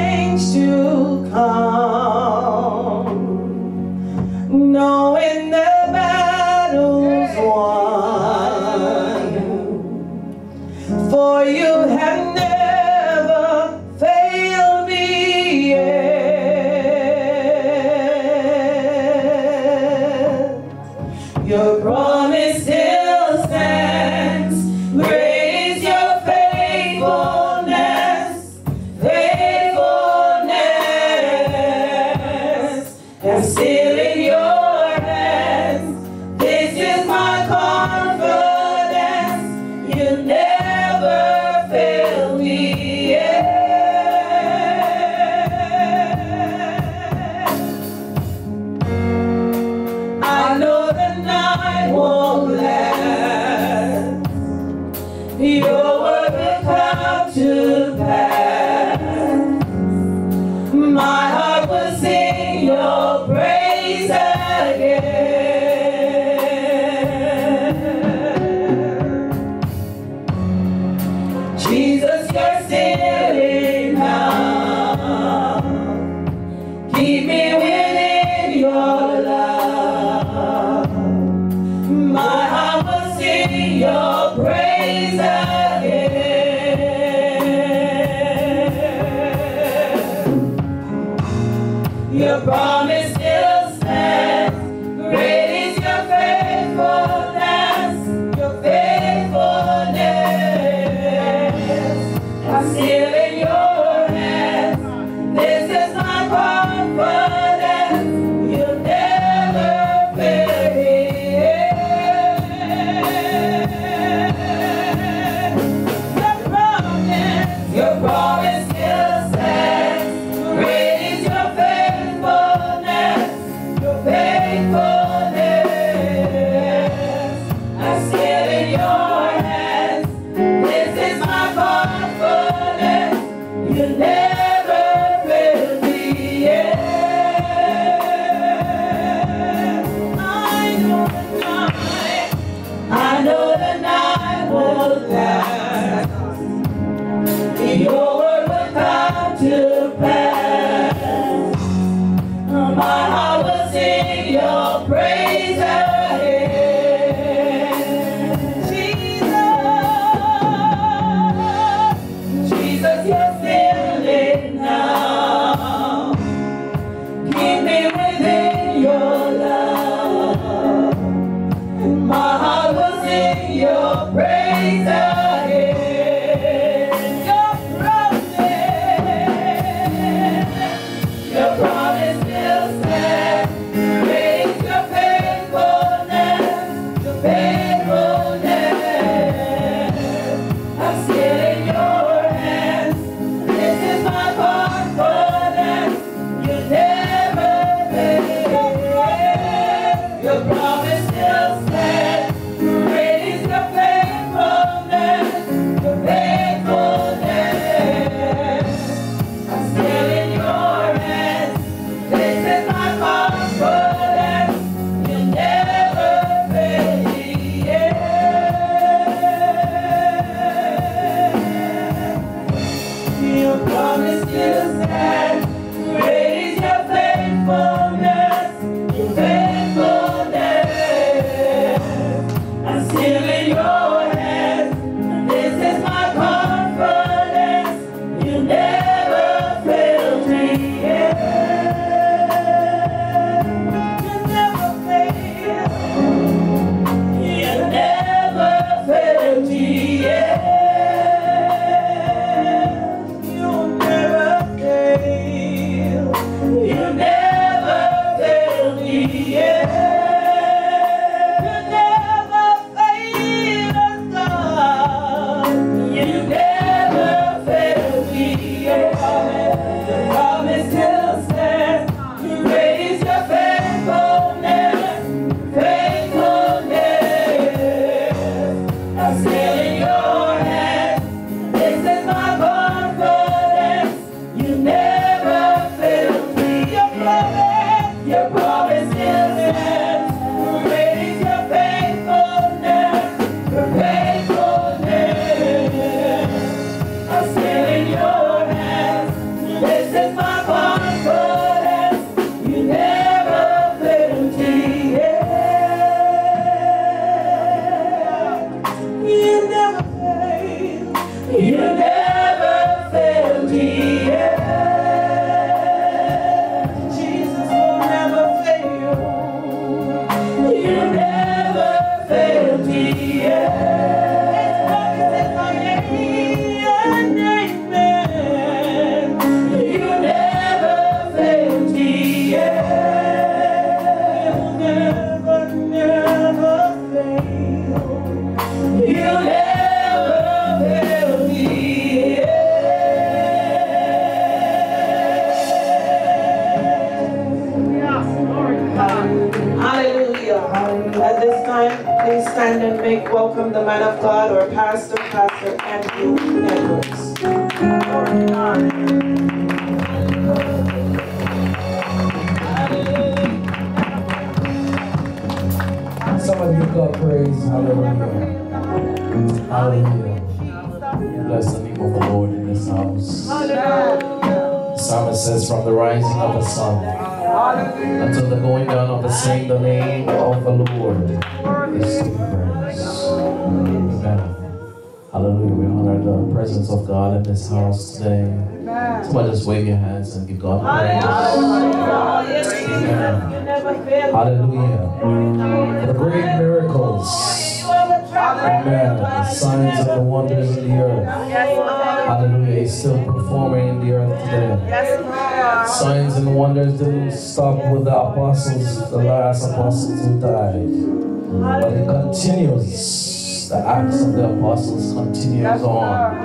apostles, the last apostles who died. But it continues. The acts of the apostles continues on.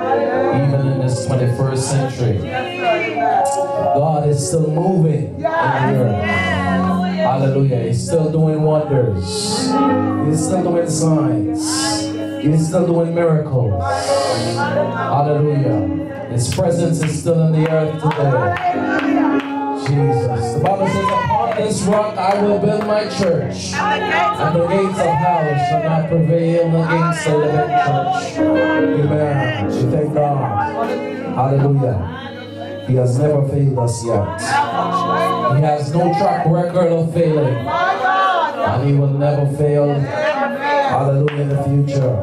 Even in this 21st century. God is still moving in the earth. Hallelujah. He's still doing wonders. He's still doing signs. He's still doing miracles. Hallelujah. His presence is still in the earth today. Jesus. The Bible says, Upon this rock I will build my church, and the gates of hell shall not prevail against the living church. Amen. We thank God. Hallelujah. He has never failed us yet. He has no track record of failing. And he will never fail. Hallelujah in the future.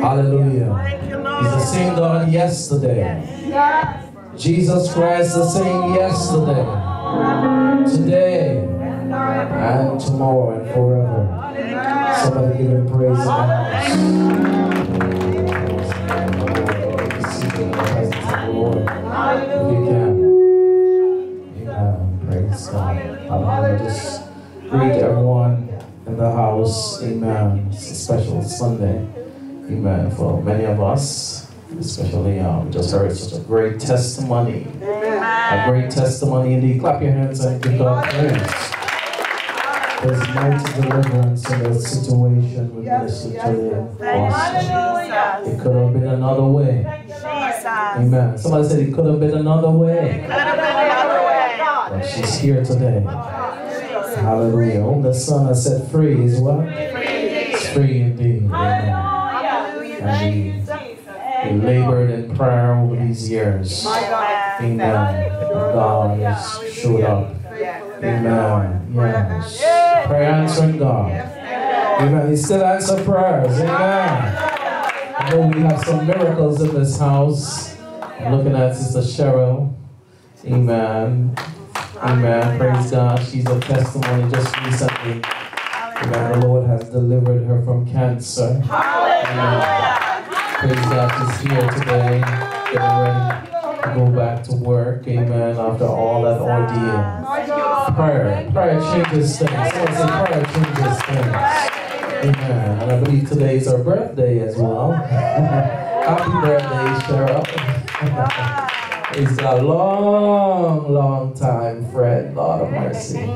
Hallelujah. He's the same God yesterday. Jesus Christ the same yesterday, today, and tomorrow and forever. Somebody give him praise in the house. If you can. Amen. Praise God. Hallelujah. Just greet everyone in the house. Amen. It's a special Sunday. Amen. For many of us especially um, just heard such a great testimony. A great testimony indeed. Clap your hands and give God praise. There's mighty deliverance in the situation with Minister Julian Boston. It could have been another way. Amen. Somebody said it could have been another way. But she's here today. Hallelujah. Whom the Son has set free is what? It's free indeed. Amen. And he he labored in prayer over these years. Amen. God has showed up. Amen. Yes. Prayer answering God. Amen. He still answers prayers. Amen. I know we have some miracles in this house. I'm looking at Sister Cheryl. Amen. Amen. Praise God. She's a testimony just recently. Amen. The Lord has delivered her from cancer. Amen. Praise God, she's here today, getting ready to go back to work. Amen. After all that ordeal. Prayer. Prayer changes things. Someone say prayer changes things. Amen. And I believe today is her birthday as well. Happy birthday, Cheryl. it's a long, long time, Fred. Lord of mercy.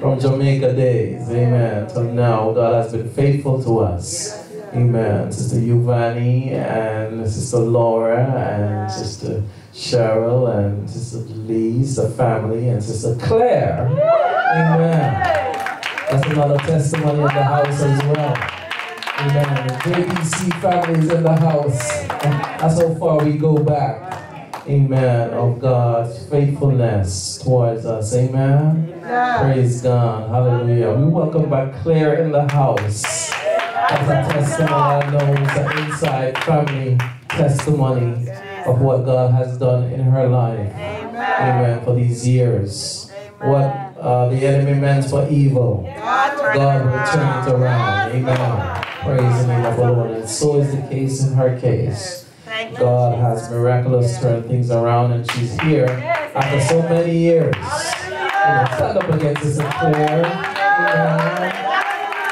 From Jamaica days. Amen. Till now, God has been faithful to us. Amen. Sister Yuvani and Sister Laura and Sister Cheryl and Sister Lise, the family, and Sister Claire. Amen. That's another testimony in the house as well. Amen. The JBC family is in the house. That's how far we go back. Amen. Of God's faithfulness towards us. Amen. Praise God. Hallelujah. We welcome back Claire in the house as a testimony, I know it's an inside family testimony of what God has done in her life. Amen. For these years. What uh, the enemy meant for evil, God will turn it around. Amen. Praise the name of the Lord. And so is the case in her case. God has miraculous turned things around, and she's here after so many years. stand up against this clear.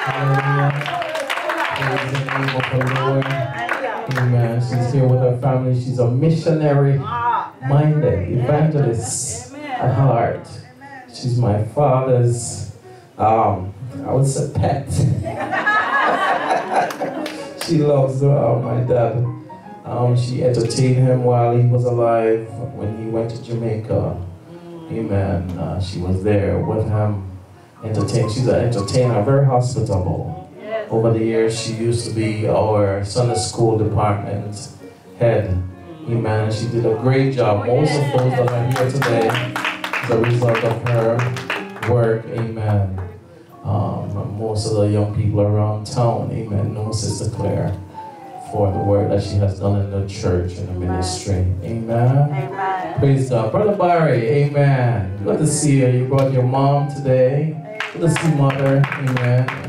Hallelujah. Praise the name of the Lord. Amen. She's here with her family. She's a missionary minded evangelist at heart. She's my father's, um, I would say, pet. she loves uh, my dad. Um, she entertained him while he was alive when he went to Jamaica. Amen. Uh, she was there with him, entertaining. She's an entertainer, very hospitable. Over the years, she used to be our Sunday school department head. Amen. She did a great job. Most of those that are here today is a result of her work. Amen. Um, most of the young people around town, amen, know Sister Claire for the work that she has done in the church and the ministry. Amen. Amen. Praise God. Brother Barry, amen. Good to see you. You brought your mom today. Good to see mother. Amen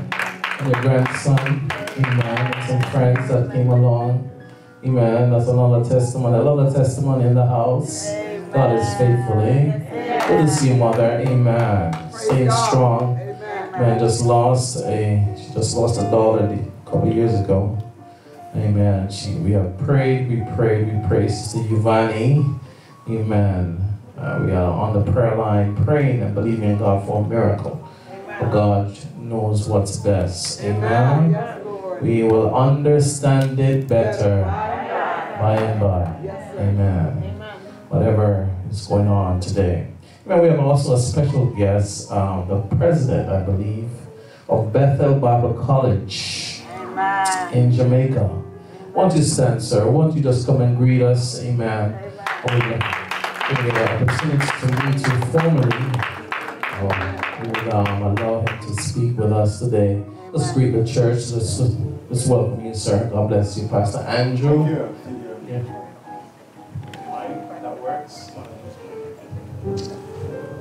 your grandson, amen, some friends that came along. Amen. That's another testimony. Another testimony in the house. God is faithful, eh? Good to see you, mother. Amen. Staying strong. Man just lost a she just lost a daughter a couple years ago. Amen. She we have prayed, we prayed, we prayed. Sister Yuvani. Amen. Uh, we are on the prayer line praying and believing in God for a miracle. God knows what's best. Amen. We will understand it better by and by. Amen. Whatever is going on today. Amen. We have also a special guest, um, the president, I believe, of Bethel Bible College in Jamaica. Won't you stand, sir? Won't you just come and greet us? Amen. We give you the opportunity to meet you formally. Oh, would um, allow him to speak with us today. Let's greet the church. Let's, let's welcome you, sir. God bless you, Pastor Andrew. Yeah. That works.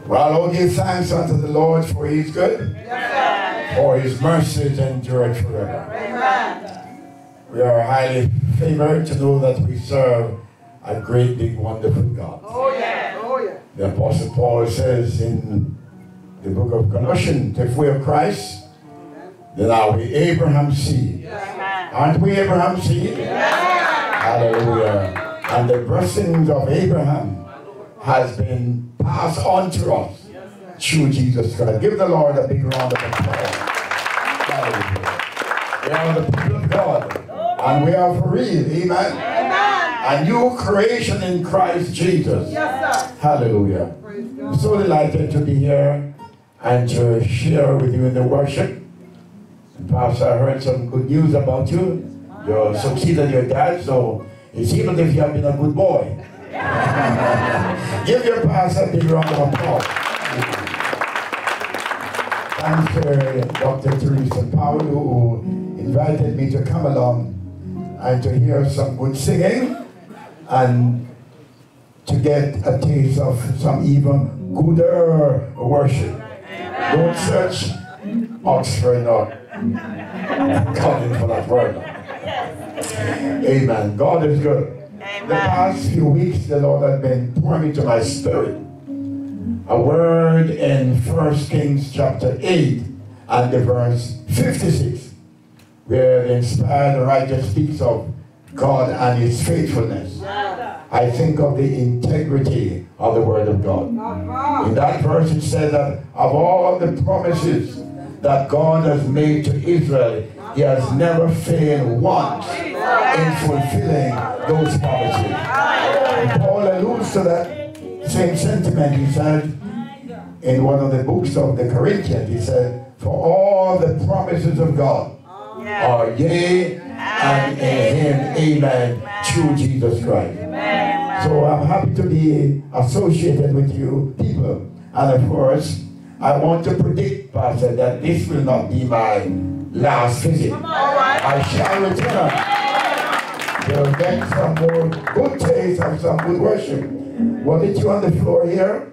Well, I'll give thanks unto the Lord for He's good, for His mercies endure forever. We are highly favored to know that we serve a great, big, wonderful God. Oh yeah, oh yeah. The Apostle Paul says in the book of Colossians, if we are Christ, then are we Abraham's seed. Aren't we Abraham's seed? Hallelujah. And the blessings of Abraham has been passed on to us through Jesus Christ. Give the Lord a big round of applause. Hallelujah. We are the people of God. And we are for real. Amen. A new creation in Christ Jesus. Yes, sir. Hallelujah. I'm so delighted to be here and to share with you in the worship. Pastor, I heard some good news about you. You succeeded your dad, so it seems if you have been a good boy. Give your pastor a big round of applause. Thanks uh, to Dr. Teresa Powell who invited me to come along and to hear some good singing and to get a taste of some even gooder worship. Don't search Oxford or coming for that word. Amen. God is good. The past few weeks, the Lord has been pouring into my spirit a word in 1 Kings chapter 8 and the verse 56, where the inspired writer speaks of God and his faithfulness. I think of the integrity of the word of God. In that verse it says that of all the promises that God has made to Israel, he has never failed once in fulfilling those promises. And Paul alludes to that same sentiment. He said in one of the books of the Corinthians, he said, For all the promises of God are yea and in him, amen, through Jesus Christ. So I'm happy to be associated with you people. And of course, I want to predict, Pastor, that this will not be my last visit. I shall return. You'll get some more good taste and some good worship. Wasn't you on the floor here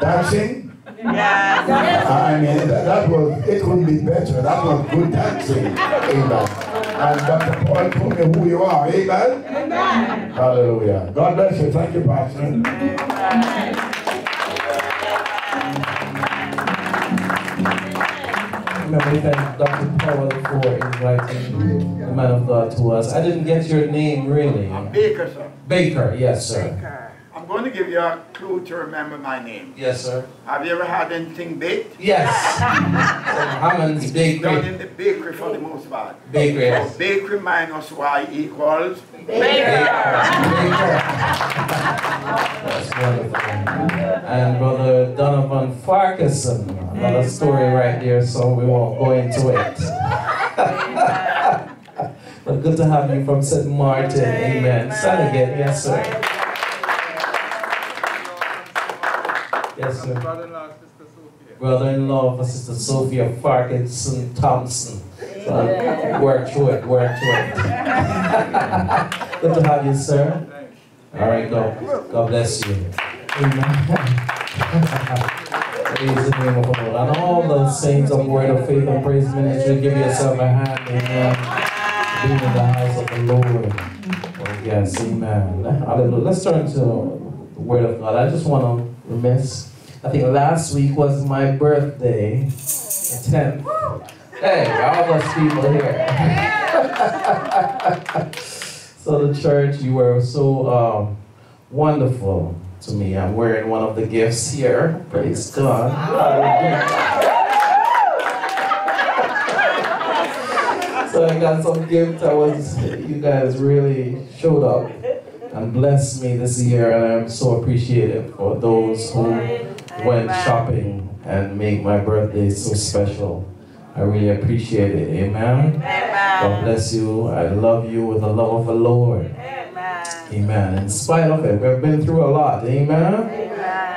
dancing? I mean, that, that was, it couldn't be better. That was good dancing. Amen. And Dr. Powell told me who you are. Amen. Hallelujah. God bless you. Thank you, Pastor. Remember, we thank Dr. Powell for inviting the man of God to us. I didn't get your name really. Baker, sir. Baker, yes, sir. I'm going to give you a clue to remember my name. Yes, sir. Have you ever had anything baked? Yes. Hammond's Done Bakery. in the bakery for the most part. Bakery. So bakery minus Y equals Baker. That's wonderful. And Brother Donovan Farquharson, another story right there, so we won't go into it. but good to have you from St. Martin. Amen. Stand again. Yes, sir. Yes, sir. Brother-in-law for Sister Sophia Farquharson Thompson. So uh, work through it, work through it. Good to have you, sir. All right, God, God bless you. Amen. Praise the name of the Lord. And all the saints of Word of Faith and Praise Ministry, give yourself a hand. Amen. Being in the house of the Lord. Oh, yes, amen. Hallelujah. Let's turn to the Word of God. I just want to remiss. I think last week was my birthday, the 10th. Hey, all those people here. so the church, you were so um, wonderful to me. I'm wearing one of the gifts here. Praise God. so I got some gift. I was, you guys really showed up. And blessed me this year, and I'm so appreciative for those who went shopping and made my birthday so special. I really appreciate it. Amen. God bless you. I love you with the love of the Lord. Amen. In spite of it, we've been through a lot. Amen.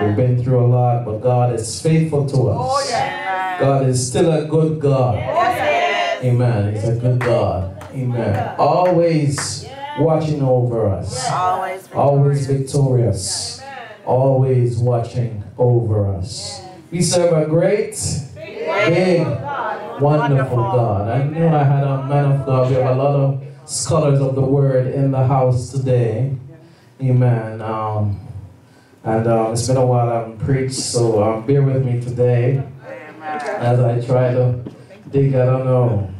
We've been through a lot, but God is faithful to us. God is still a good God. Amen. He's a good God. Amen. Always watching over us. Always victorious. Always watching over us. We serve a great, big, wonderful God. I knew I had a man of God. We have a lot of scholars of the word in the house today. Amen. Um, and um, it's been a while I haven't preached, so um, bear with me today as I try to dig, I don't know.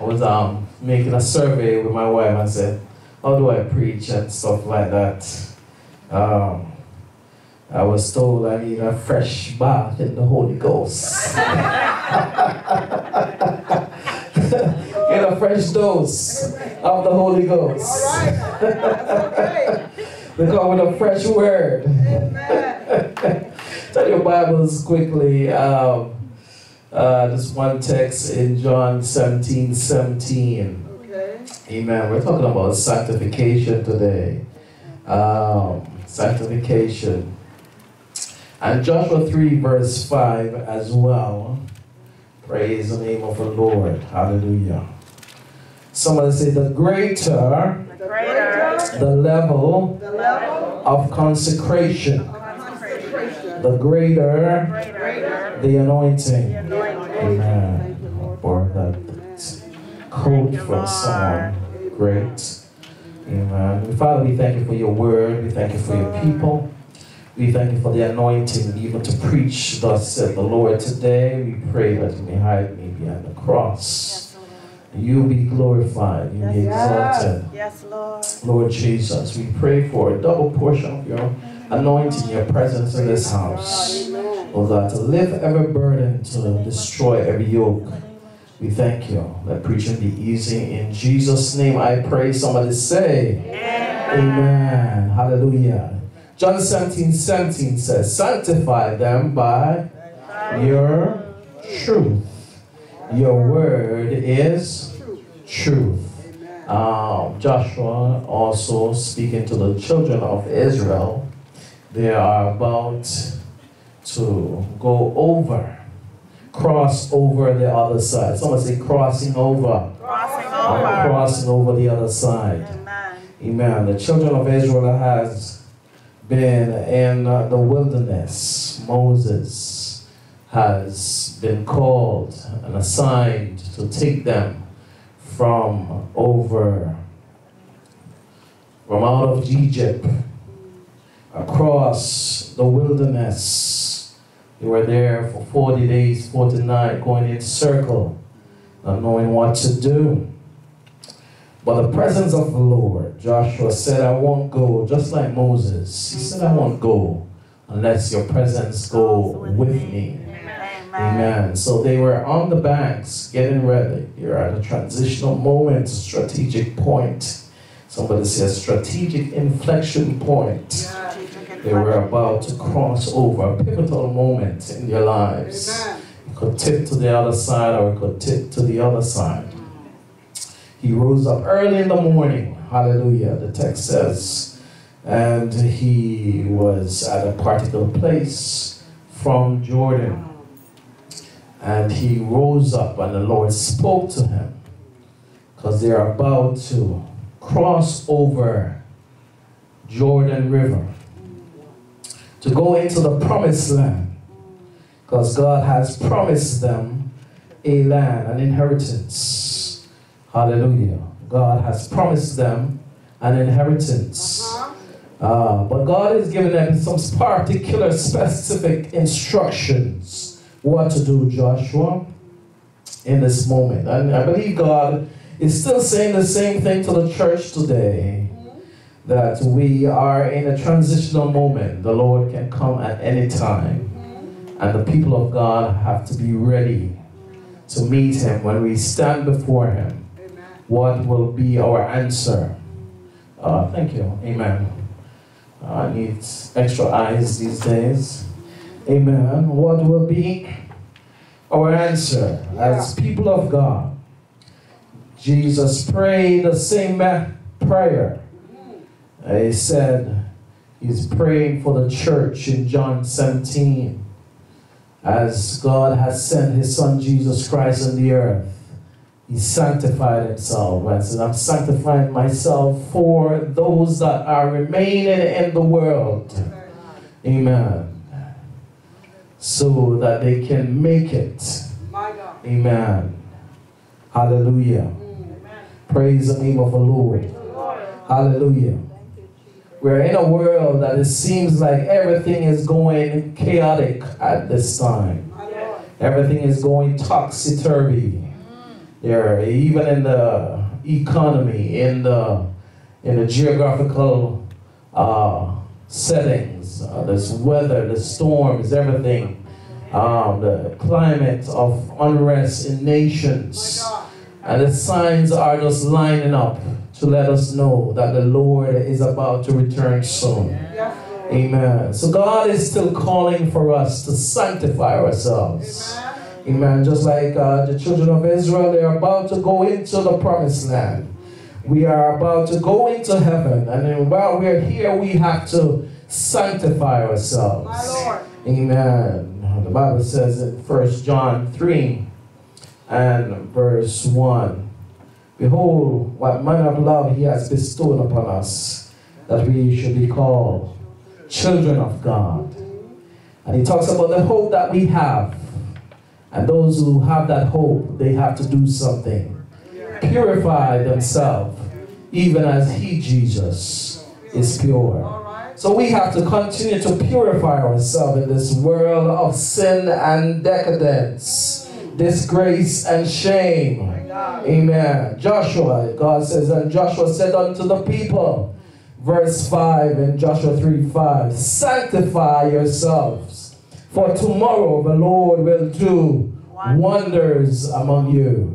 I was um, making a survey with my wife and said, how do I preach and stuff like that. Um, I was told I need a fresh bath in the Holy Ghost. Get a fresh dose of the Holy Ghost. they come with a fresh word. Tell your Bibles quickly. Um, uh, this one text in John 17 17. Amen. We're talking about sanctification today. Um, sanctification. And Joshua 3, verse 5 as well. Praise the name of the Lord. Hallelujah. Somebody say, the greater, the, level of consecration, the greater, the anointing. Amen. Or that code from someone great. Amen. Father, we thank you for your word. We thank you for your people. We thank you for the anointing, even to preach, thus said the Lord today. We pray that you may hide me behind the cross. You be glorified, you be exalted. Yes, Lord. Lord Jesus, we pray for a double portion of your anointing, your presence in this house. Oh God, to lift every burden, to destroy every yoke. We thank you. Let preaching be easy. In Jesus' name I pray. Somebody say, Amen. Hallelujah. John 17, 17 says, Sanctify them by your truth. Your word is truth. Um, Joshua also speaking to the children of Israel. They are about to go over, cross over the other side. Someone say crossing over. Crossing over. crossing over the other side. Amen. Amen. The children of Israel has been in the wilderness. Moses has been called and assigned to take them from over, from out of Egypt, across the wilderness. They were there for 40 days, 40 nights, going in a circle, not knowing what to do. But the presence of the Lord, Joshua said, I won't go, just like Moses. He said, I won't go unless your presence go with me. Amen. Amen. So they were on the banks getting ready. You're at a transitional moment, strategic point. Somebody says strategic inflection point. They were about to cross over a pivotal moment in their lives. It could tip to the other side or it could tip to the other side. He rose up early in the morning. Hallelujah. The text says. And he was at a particular place from Jordan. And he rose up and the Lord spoke to him. Because they are about to cross over Jordan River to go into the promised land. Because God has promised them a land, an inheritance. Hallelujah. God has promised them an inheritance. Uh, but God is giving them some particular specific instructions what to do, Joshua, in this moment. And I believe God is still saying the same thing to the church today that we are in a transitional moment. The Lord can come at any time. And the people of God have to be ready to meet Him when we stand before Him. What will be our answer Uh, thank you. Amen. Uh, I need extra eyes these days. Amen. What will be our answer as people of God? Jesus prayed the same prayer. He said he's praying for the church in John 17 as God has sent his son Jesus Christ on the earth. He sanctified himself and said, I'm sanctifying myself for those that are remaining in the world. Amen. So that they can make it. Amen. Hallelujah. Praise the name of the Lord. Hallelujah. We're in a world that it seems like everything is going chaotic at this time. Everything is going topsy-turvy. There, even in the economy, in the in the geographical uh, settings, uh, this weather, the storms, everything, um, the climate of unrest in nations, and the signs are just lining up to let us know that the Lord is about to return soon. Amen. So God is still calling for us to sanctify ourselves. Amen. Just like uh, the children of Israel, they are about to go into the promised land. We are about to go into heaven. And then while we're here, we have to sanctify ourselves. Amen. The Bible says in 1 John 3 and verse 1 Behold, what manner of love he has bestowed upon us, that we should be called children of God. And he talks about the hope that we have and those who have that hope, they have to do something. Purify themselves, even as He, Jesus, is pure. So we have to continue to purify ourselves in this world of sin and decadence, disgrace and shame. Amen. Joshua, God says, and Joshua said unto the people, verse 5 in Joshua 3 5, sanctify yourselves for tomorrow the Lord will do wonders among you.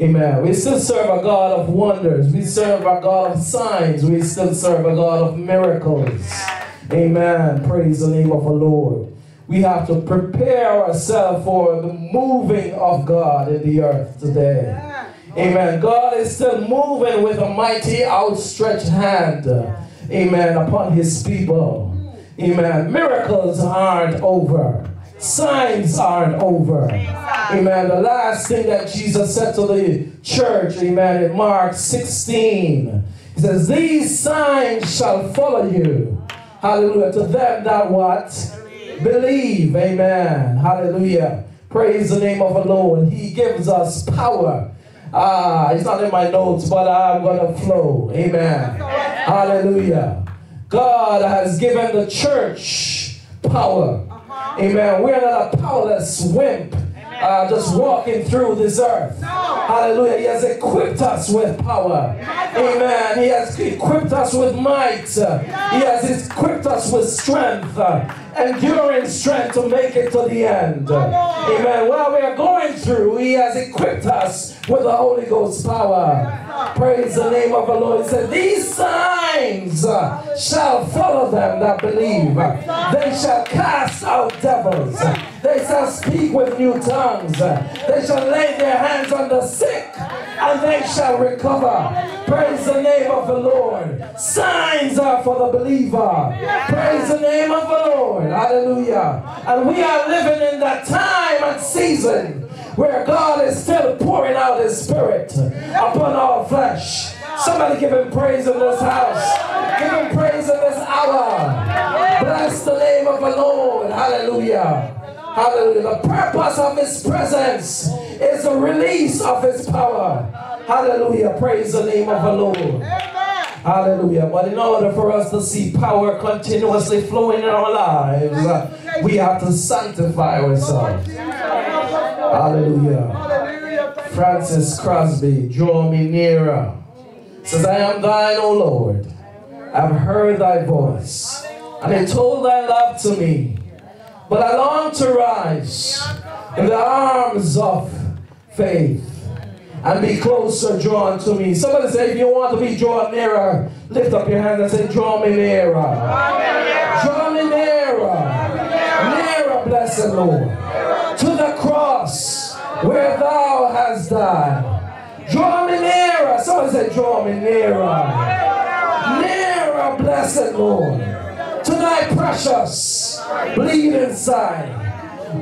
Amen. We still serve a God of wonders. We serve a God of signs. We still serve a God of miracles. Amen. Praise the name of the Lord. We have to prepare ourselves for the moving of God in the earth today. Amen. God is still moving with a mighty outstretched hand. Amen. Upon his people. Hmm. Amen. Miracles aren't over. Signs aren't over. Amen. The last thing that Jesus said to the church, amen, in Mark 16, he says, These signs shall follow you. Hallelujah. To them that what? Believe. Amen. Hallelujah. Praise the name of the Lord. He gives us power. Ah, it's not in my notes, but I'm going to flow. Amen. Hallelujah. God has given the church power. Uh-huh. Amen. We're not a powerless wimp. Uh, just walking through this earth. No. Hallelujah. He has equipped us with power. Amen. He has equipped us with might. He has equipped us with strength enduring strength to make it to the end. Amen. While we are going through, He has equipped us with the Holy Ghost power. Praise the name of the Lord. He said, These signs uh, shall follow them that believe. They shall cast out devils. They shall speak with new tongues. They shall lay their hands on the sick and they shall recover. Praise the name of the Lord. Signs are for the believer. Praise the name of the Lord. Hallelujah. And we are living in that time and season where God is still pouring out his spirit upon all flesh. Somebody give him praise in this house. Give him praise in this hour. Bless the name of the Lord. Hallelujah. Hallelujah. The purpose of his presence is a release of his power. Hallelujah. Praise the name of the Lord. Hallelujah. But in order for us to see power continuously flowing in our lives, uh, we have to sanctify ourselves. Hallelujah. Frances Crosby, draw me nearer. Says, I am thine, O Lord. I've heard thy voice, and it told thy love to me. But I long to rise in the arms of faith. and be closer drawn to me. Somebody say, if you want to be drawn nearer, lift up your hand and say, draw me nearer. Draw me nearer. Nearer, blessed Lord. To the cross where thou hast died. Draw me nearer. Somebody say, draw me nearer. Nearer, blessed Lord. To thy precious bleeding side.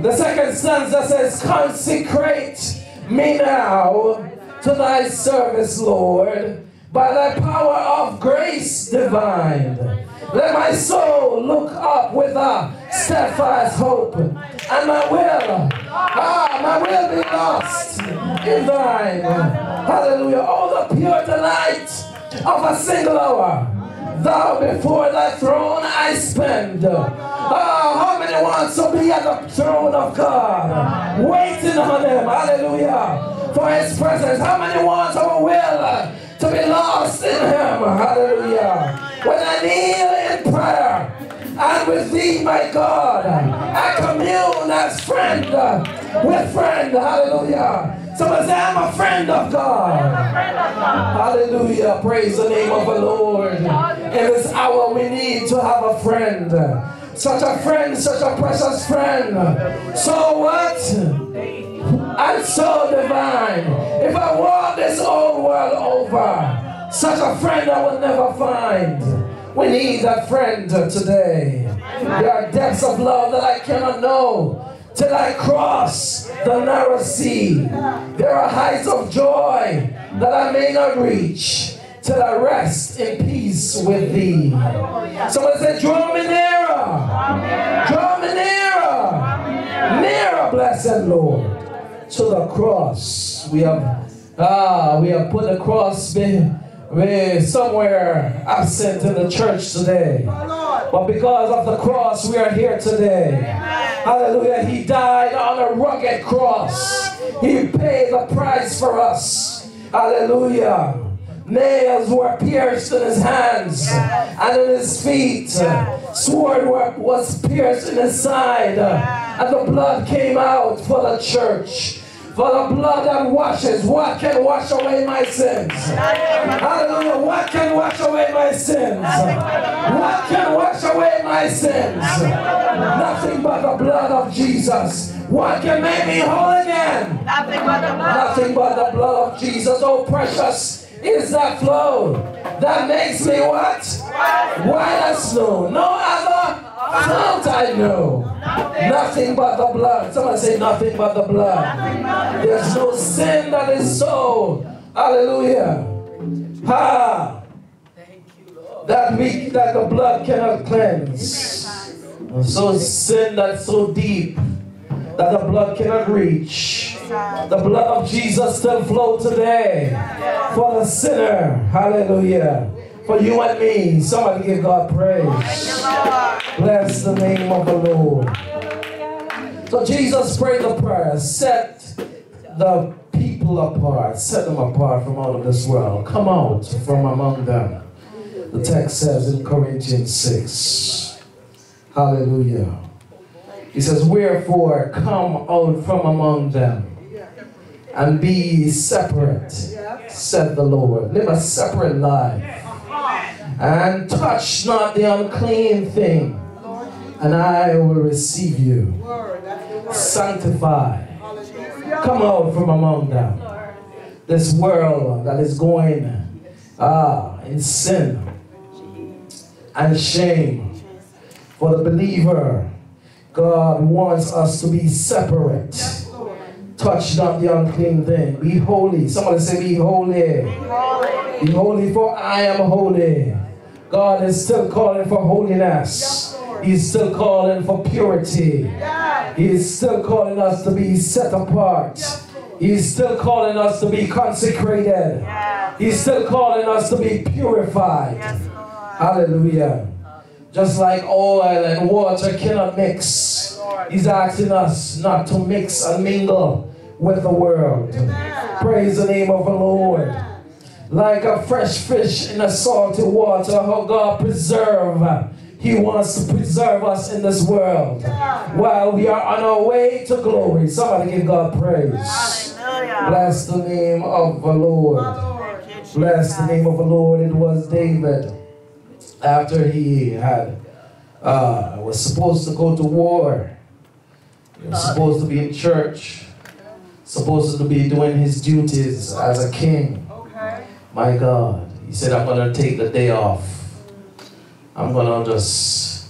The second stanza says, Consecrate me now to thy service, Lord, by thy power of grace divine. Let my soul look up with a steadfast hope, and my will, ah, my will be lost in thine. Hallelujah. Oh, the pure delight of a single hour. Thou before thy throne I spend. Oh, how many want to be at the throne of God? Waiting on him. Hallelujah. For his presence. How many want our will to be lost in him? Hallelujah. When I kneel in prayer and with thee, my God, I commune as friend with friend. Hallelujah. Somebody say, I'm a friend of God. Hallelujah. Praise the name of the Lord. In this hour, we need to have a friend. Such a friend, such a precious friend. So what? And so divine. If I walk this old world over, such a friend I will never find. We need that friend today. There are depths of love that I cannot know till I cross the narrow sea. There are heights of joy that I may not reach till I rest in peace with thee. Somebody said, draw me nearer. Draw me nearer. Nearer, blessed Lord. To the cross. We have ah, we have put the cross be, be somewhere absent in the church today. But because of the cross, we are here today. Hallelujah. He died on a rugged cross. He paid the price for us. Hallelujah. Nails were pierced in his hands and in his feet. Sword was pierced in his side. And the blood came out for the church. For the blood that washes, what can wash away my sins? Hallelujah. What can wash away my sins? What can wash away my sins? Nothing but the blood of Jesus. What can make me whole again? Nothing but the blood. Of Jesus. Oh, precious is that flow that makes me what? White as snow. No other fount I know. Nothing but the blood. Somebody say nothing but the blood. There's no sin that is so. Hallelujah. Ha. Thank you, Lord. That we that the blood cannot cleanse. So sin that's so deep that the blood cannot reach. The blood of Jesus still flow today for the sinner. Hallelujah. For you and me. Somebody give God praise. Bless the name of the Lord. So Jesus prayed the prayer. Set the people apart. Set them apart from out of this world. Come out from among them. The text says in Corinthians 6. Hallelujah. He says, Wherefore come out from among them and be separate, said the Lord. Live a separate life. And touch not the unclean thing, and I will receive you. Sanctify. Come out from among them. This world that is going ah, in sin and shame. For the believer, God wants us to be separate touch not the unclean thing. Be holy. Somebody say, Be holy. Be holy, for I am holy. God is still calling for holiness. He's still calling for purity. He's still calling us to be set apart. He's still calling us to be consecrated. He's still calling us to be purified. Hallelujah. Just like oil and water cannot mix. He's asking us not to mix and mingle with the world. Praise the name of the Lord. Like a fresh fish in a salty water, how God preserve. He wants to preserve us in this world while we are on our way to glory. Somebody give God praise. Bless the name of the Lord. Bless the name of the Lord. It was David after he had uh, was supposed to go to war. He was supposed to be in church. Supposed to be doing his duties as a king. My God. He said, I'm gonna take the day off. I'm gonna just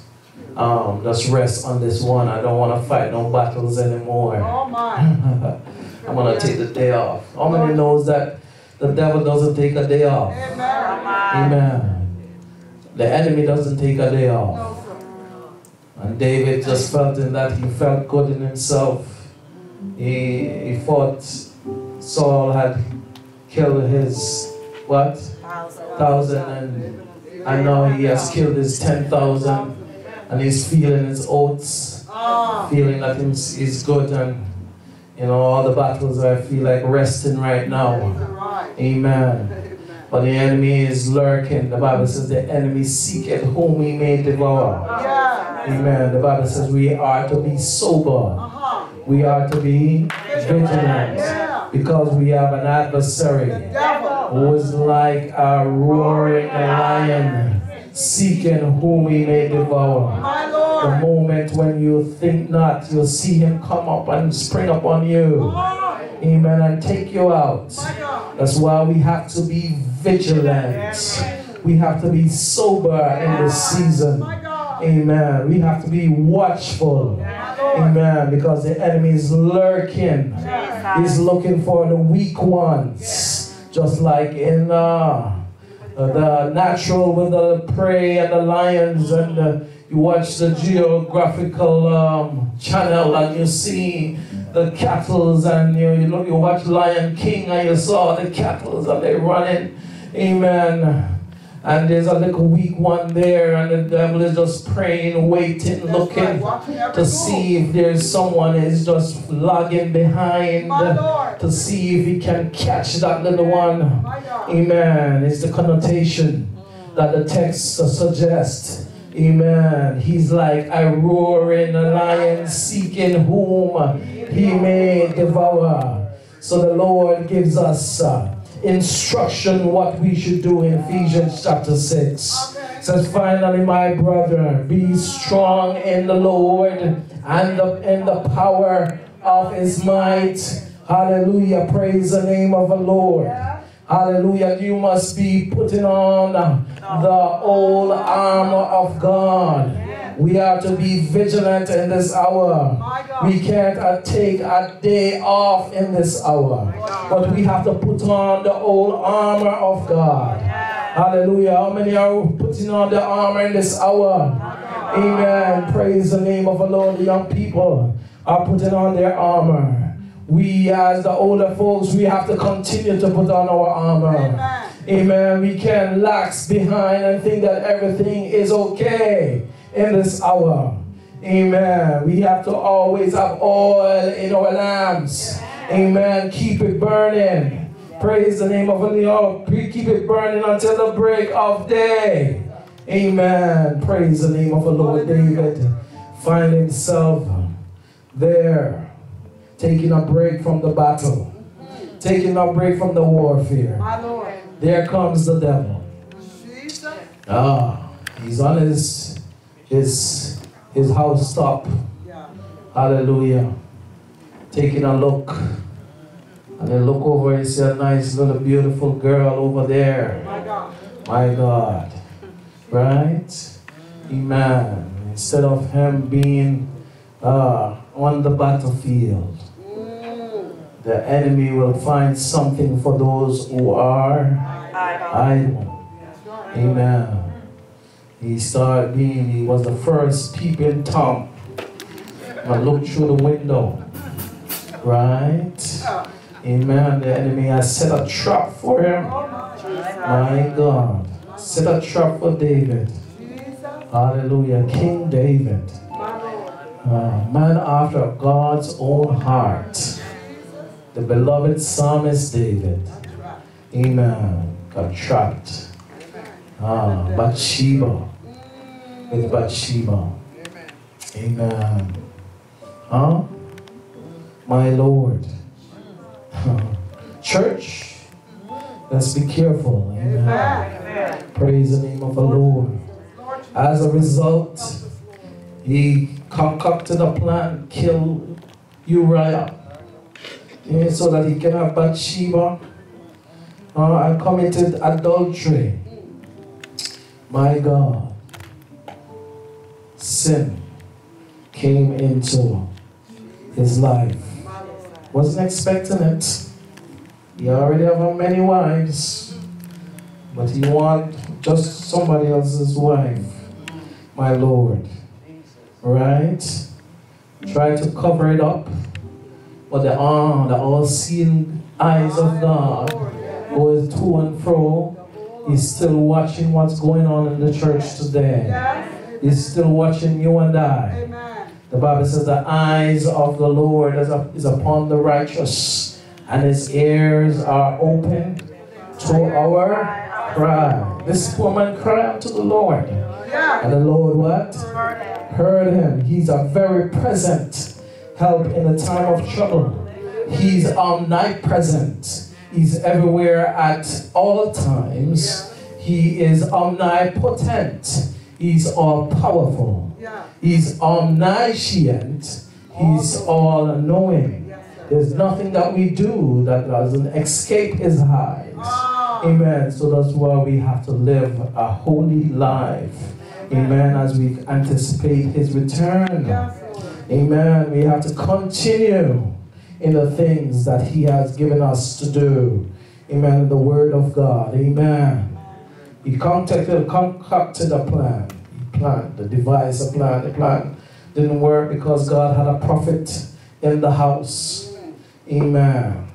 um, just rest on this one. I don't wanna fight no battles anymore. Oh my. I'm gonna take the day off. How many knows that the devil doesn't take a day off? Amen. The enemy doesn't take a day off. And David just felt in that he felt good in himself. He, he thought Saul had killed his what? Thousand and I know he has killed his ten thousand and he's feeling his oats, ah. feeling that he's, he's good and you know all the battles I feel like resting right now. Amen. But the enemy is lurking. The Bible says the enemy seeketh whom he may devour. Amen. The Bible says we are to be sober. Uh-huh. We are to be vigilant because we have an adversary is like a roaring lion seeking whom he may devour. The moment when you think not, you'll see him come up and spring upon you. Amen. And take you out. That's why we have to be vigilant. We have to be sober in this season. Amen. We have to be watchful. Amen. Because the enemy is lurking. He's looking for the weak ones. Just like in uh, the natural with the prey and the lions and the, you watch the geographical um, channel and you see the cattle and you, you look you watch Lion King and you saw the cattle and they running amen and there's a little weak one there and the devil is just praying waiting looking to see if there's someone is just lagging behind to see if he can catch that little one. Amen. It's the connotation that the text suggests. Amen. He's like a roaring lion seeking whom he may devour. So the Lord gives us uh, instruction what we should do in Ephesians chapter 6. It says, finally, my brother, be strong in the Lord and the, in the power of his might. Hallelujah. Praise the name of the Lord. Hallelujah. You must be putting on the old armor of God. We are to be vigilant in this hour. We can't uh, take a day off in this hour. But we have to put on the old armor of God. Hallelujah. How many are putting on the armor in this hour? Amen. Praise the name of the Lord. The young people are putting on their armor we as the older folks, we have to continue to put on our armor. Amen. Amen. We can't lax behind and think that everything is okay in this hour. Amen. We have to always have oil in our lamps. Amen. Keep it burning. Praise the name of the Lord. Keep it burning until the break of day. Amen. Praise the name of the Lord. David find himself there taking a break from the battle, taking a break from the warfare. There comes the devil. Ah, he's on his his his house top. Hallelujah. Taking a look. And then look over and see a nice little beautiful girl over there. My God. Right? Amen. Instead of him being uh, on the battlefield, the enemy will find something for those who are idle. Amen. He started being, he was the first peeping Tom. I looked through the window. Right? Amen. The enemy has set a trap for him. My God. Set a trap for David. Hallelujah. King David. Uh, man after God's own heart the beloved psalmist David, amen, got trapped. Ah, Bathsheba, with Bathsheba. Amen. Huh? My Lord. Church, let's be careful. Amen. Praise the name of the Lord. As a result, he concocted a plan, kill Uriah, eh, so that he can have Bathsheba uh, and committed adultery. My God, sin came into his life. Wasn't expecting it. He already have many wives, but he want just somebody else's wife. My Lord. Right? Try to cover it up. But the, uh, the all-seeing eyes of God goes to and fro. He's still watching what's going on in the church today. He's still watching you and I. The Bible says the eyes of the Lord is, is upon the righteous, and his ears are open to our cry. This woman cried out to the Lord. And the Lord what? Heard him. He's a very present help in a time of trouble. He's omnipresent. He's everywhere at all times. He is omnipotent. He's all powerful. He's omniscient. He's all knowing. There's nothing that we do that doesn't escape his eyes. Amen. So that's why we have to live a holy life. Amen. As we anticipate his return. Amen. We have to continue in the things that he has given us to do. Amen. The word of God. Amen. He concocted, concocted a plan. He planned, the device, a plan. The plan didn't work because God had a prophet in the house. Amen.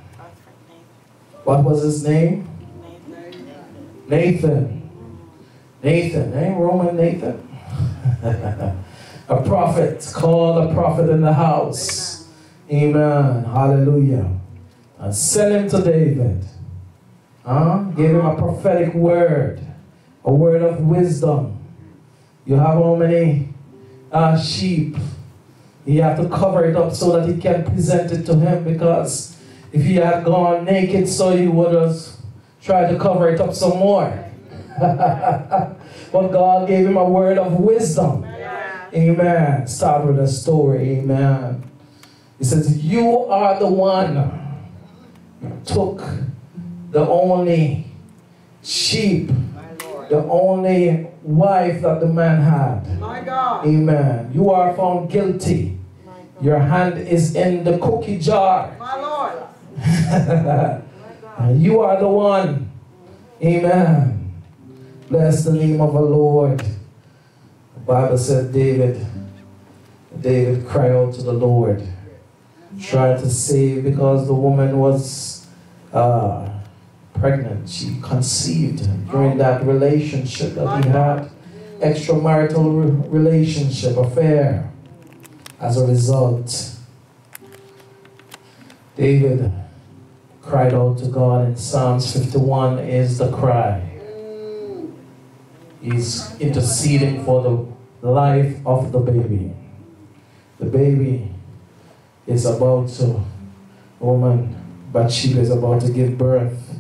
What was his name? Nathan. Nathan, ain't Roman Nathan? a prophet, called a prophet in the house. Amen. Hallelujah. And sent him to David. Huh? Gave him a prophetic word, a word of wisdom. You have how many uh, sheep? You have to cover it up so that he can present it to him because if he had gone naked, so he would have tried to cover it up some more. but God gave him a word of wisdom. Amen. Start with a story. Amen. He says, You are the one who took the only sheep, the only wife that the man had. Amen. You are found guilty. Your hand is in the cookie jar. you are the one. Amen. Bless the name of the Lord. The Bible said David, David cried out to the Lord, tried to save because the woman was uh, pregnant. She conceived during that relationship that he had, extramarital relationship, affair. As a result, David cried out to God in Psalms 51 is the cry. He's interceding for the life of the baby. The baby is about to, woman, Bathsheba is about to give birth.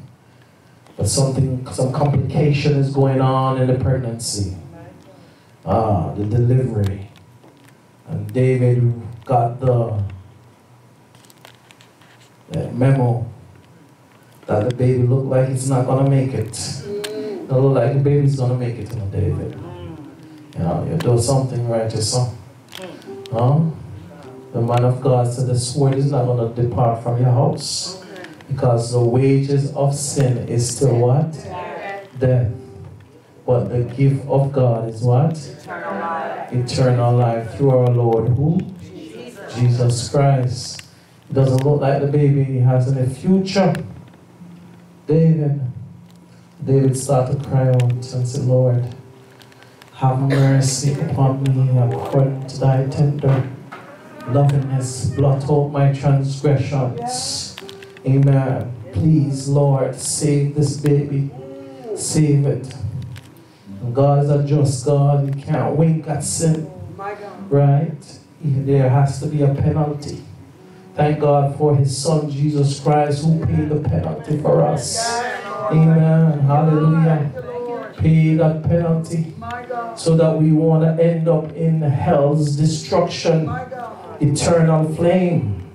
But something, some complication is going on in the pregnancy. Ah, the delivery. And David got the, the memo that the baby looked like it's not gonna make it. Mm. It look like the baby's gonna make it, you know, David. Mm. You know, you do something right, your son. Mm. Huh? The man of God said the sword is not gonna depart from your house. Because the wages of sin is still what? Death. But the gift of God is what? Eternal life. Eternal life through our Lord who? Jesus, Jesus Christ. It doesn't look like the baby he has any future. David. David started to cry out and said, Lord, have mercy upon me according to thy tender lovingness. Blot out my transgressions. Amen. Please, Lord, save this baby. Save it. God is a just God. He can't wink at sin. Right? There has to be a penalty. Thank God for his son Jesus Christ who paid the penalty for us. Amen. Hallelujah. Pay that penalty so that we want to end up in hell's destruction, eternal flame,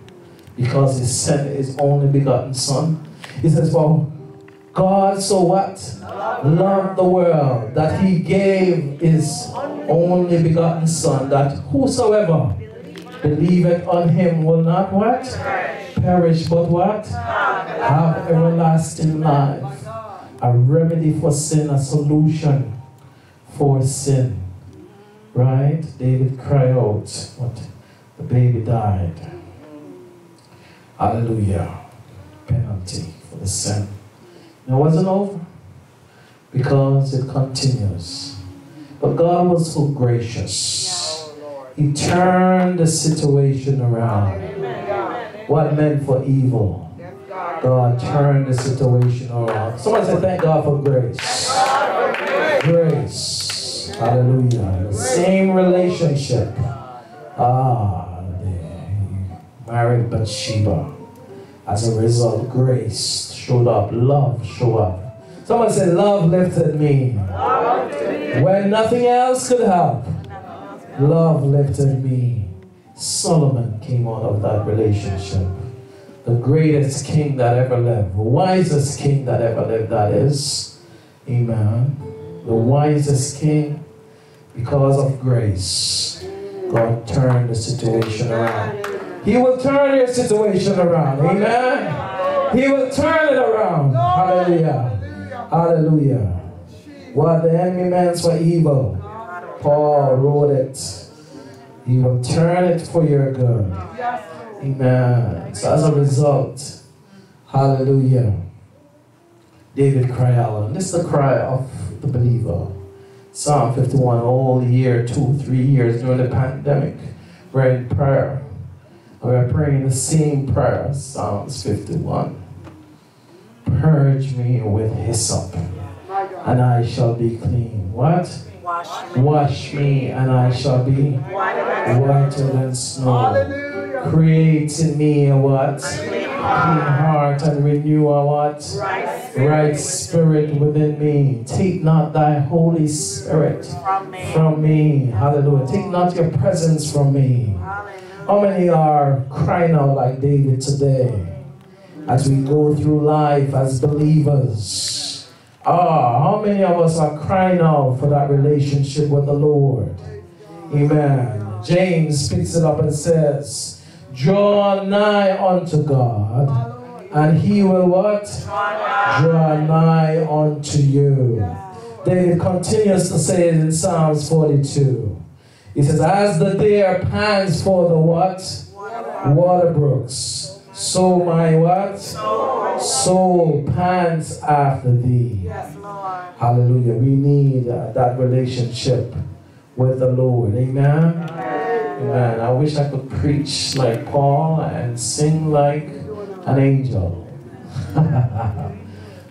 because he sent his only begotten son. He says, well, God so what? Loved the world that he gave his only begotten son, that whosoever believeth on him will not what? Perish, but what? Have everlasting life. A remedy for sin, a solution for sin. Right? David cried out, what? The baby died. Hallelujah. Penalty for the sin. It wasn't over because it continues. But God was so gracious. He turned the situation around. What meant for evil, God turned the situation around. Someone say, Thank God for grace. Grace. Hallelujah. The same relationship. Ah, married Bathsheba. As a result, grace showed up, love showed up. Someone said, Love lifted me. When nothing else could help, love lifted me. Solomon came out of that relationship. The greatest king that ever lived, the wisest king that ever lived, that is. Amen. The wisest king, because of grace, God turned the situation around. He will turn your situation around. Amen. He will turn it around. Hallelujah. Hallelujah. What the enemy meant for evil, Paul wrote it. He will turn it for your good. Amen. So as a result, hallelujah. David cried out. And this is the cry of the believer. Psalm 51, all year, two, three years during the pandemic, we're in prayer. We're praying the same prayer, Psalms 51. Purge me with hyssop, and I shall be clean. What? Wash me, and I shall be whiter than snow. Create in me a what? Clean heart and renew a what? Right spirit within me. Take not thy Holy Spirit from me. Hallelujah. Take not your presence from me. How many are crying out like David today as we go through life as believers? Ah, how many of us are crying out for that relationship with the Lord? Amen. James picks it up and says, Draw nigh unto God, and he will what? Draw nigh unto you. David continues to say it in Psalms 42. He says, As the deer pants for the what? Water brooks. So my what? Soul pants after thee. Hallelujah. We need uh, that relationship with the Lord. Amen. Amen. I wish I could preach like Paul and sing like an angel.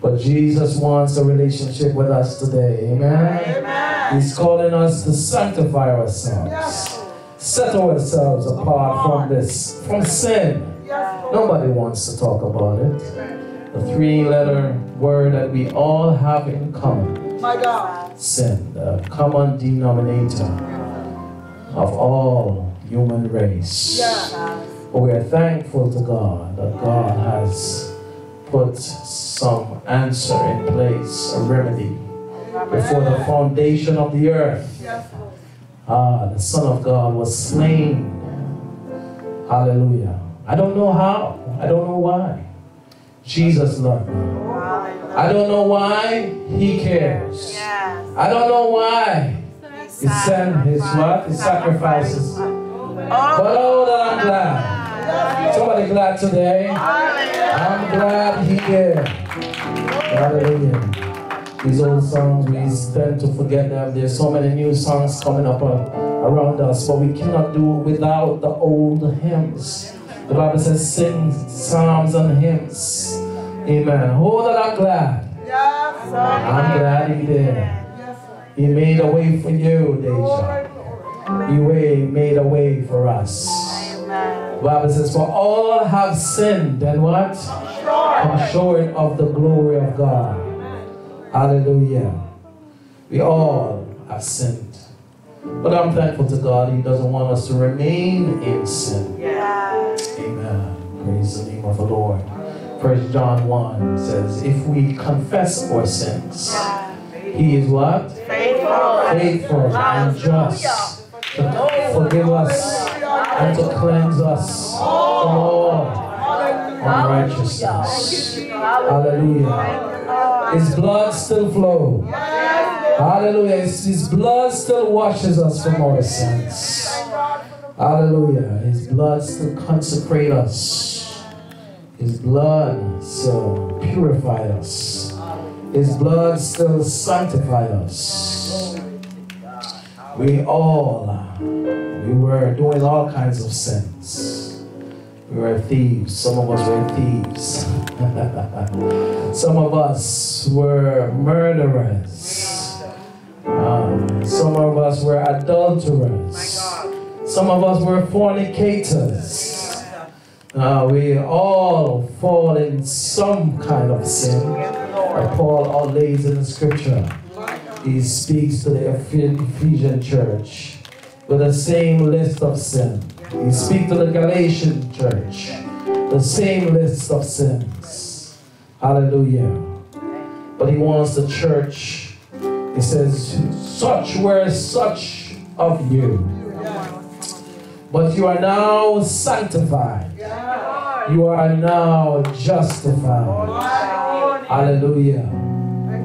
but Jesus wants a relationship with us today. Amen. He's calling us to sanctify ourselves. Set ourselves apart from this, from sin. Nobody wants to talk about it. The three letter word that we all have in common. My God. Sin, the common denominator of all human race. But we are thankful to God that God has put some answer in place, a remedy before the foundation of the earth. Ah, the Son of God was slain. Hallelujah. I don't know how. I don't know why. Jesus loved me. I don't know why he cares. I don't know why he sent his what? His sacrifices. But oh, I'm glad. Somebody glad today? I'm glad he did. Hallelujah. These old songs, we tend to forget them. There's so many new songs coming up uh, around us, but we cannot do it without the old hymns. The Bible says, sing psalms and hymns. Amen. Oh, that I'm glad. I'm glad he did. He made a way for you, Deja. He way, made a way for us. The Bible says, For all have sinned and what? Come short of the glory of God. Hallelujah. We all have sinned. But I'm thankful to God, He doesn't want us to remain in sin. Amen. Praise the name of the Lord. First John 1 says, If we confess our sins, He is what? Faithful and just to forgive us and to cleanse us from all unrighteousness. Hallelujah. His blood still flows. Hallelujah. His, blood still washes us from our sins. Hallelujah. His blood still consecrates us. His blood still purifies us. His blood still sanctifies us. We all, we were doing all kinds of sins. We were thieves. Some of us were thieves. Some of us were murderers. Um, some of us were adulterers. Some of us were fornicators. Uh, we all fall in some kind of sin. Uh, Paul all lays in the scripture. He speaks to the Ephesian church with the same list of sin. He speaks to the Galatian church, the same list of sins. Hallelujah. But he wants the church, he says, such were such of you. But you are now sanctified. You are now justified. Hallelujah.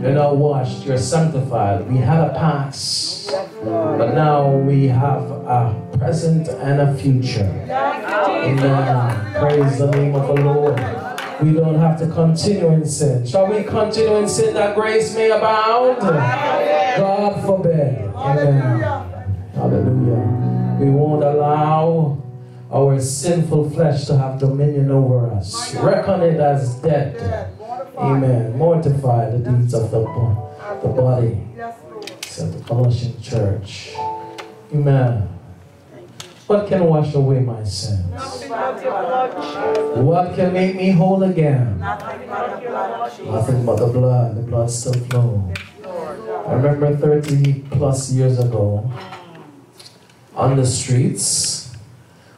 You're now washed, you're sanctified. We had a past, but now we have a present and a future. Amen. Praise the name of the Lord. We don't have to continue in sin. Shall we continue in sin that grace may abound? God forbid. Amen. Hallelujah. We won't allow our sinful flesh to have dominion over us. Reckon it as dead. Amen. Mortify the deeds of the, the body. Said the Colossian church. Amen. What can wash away my sins? What can make me whole again? Nothing but the blood. The blood still flows. I remember 30 plus years ago on the streets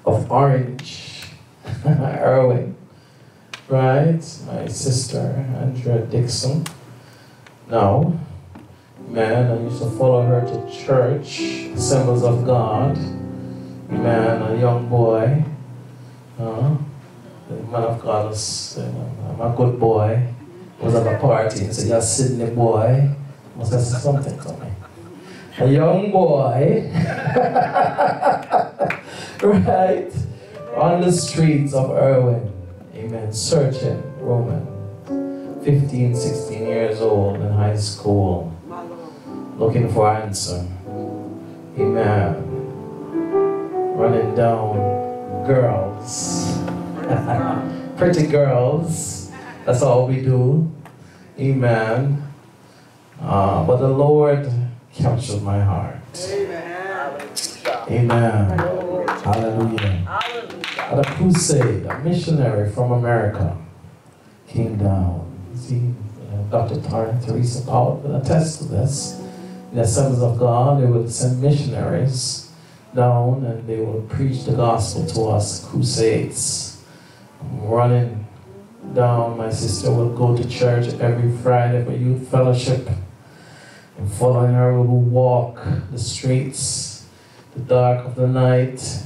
of Orange, Irving, right? My sister, Andrea Dixon. Now, man, I used to follow her to church, Assemblies of God. Man, a young boy. Uh, the man of God was, you know, I'm a good boy. Was at a party and said, You're Sydney boy. Must have something to me. A young boy, right, on the streets of Irwin, amen, searching, Roman, 15, 16 years old in high school, looking for answer, amen, running down girls, pretty girls, that's all we do, amen, uh, but the Lord captured my heart. Amen. Hallelujah. A crusade, a missionary from America came down. See, uh, Dr. Tar- Teresa Powell will attest to this. In the Assemblies of God, they would send missionaries down and they would preach the gospel to us, crusades. Running down, my sister would go to church every Friday for youth fellowship. And following her, we would walk the streets, the dark of the night.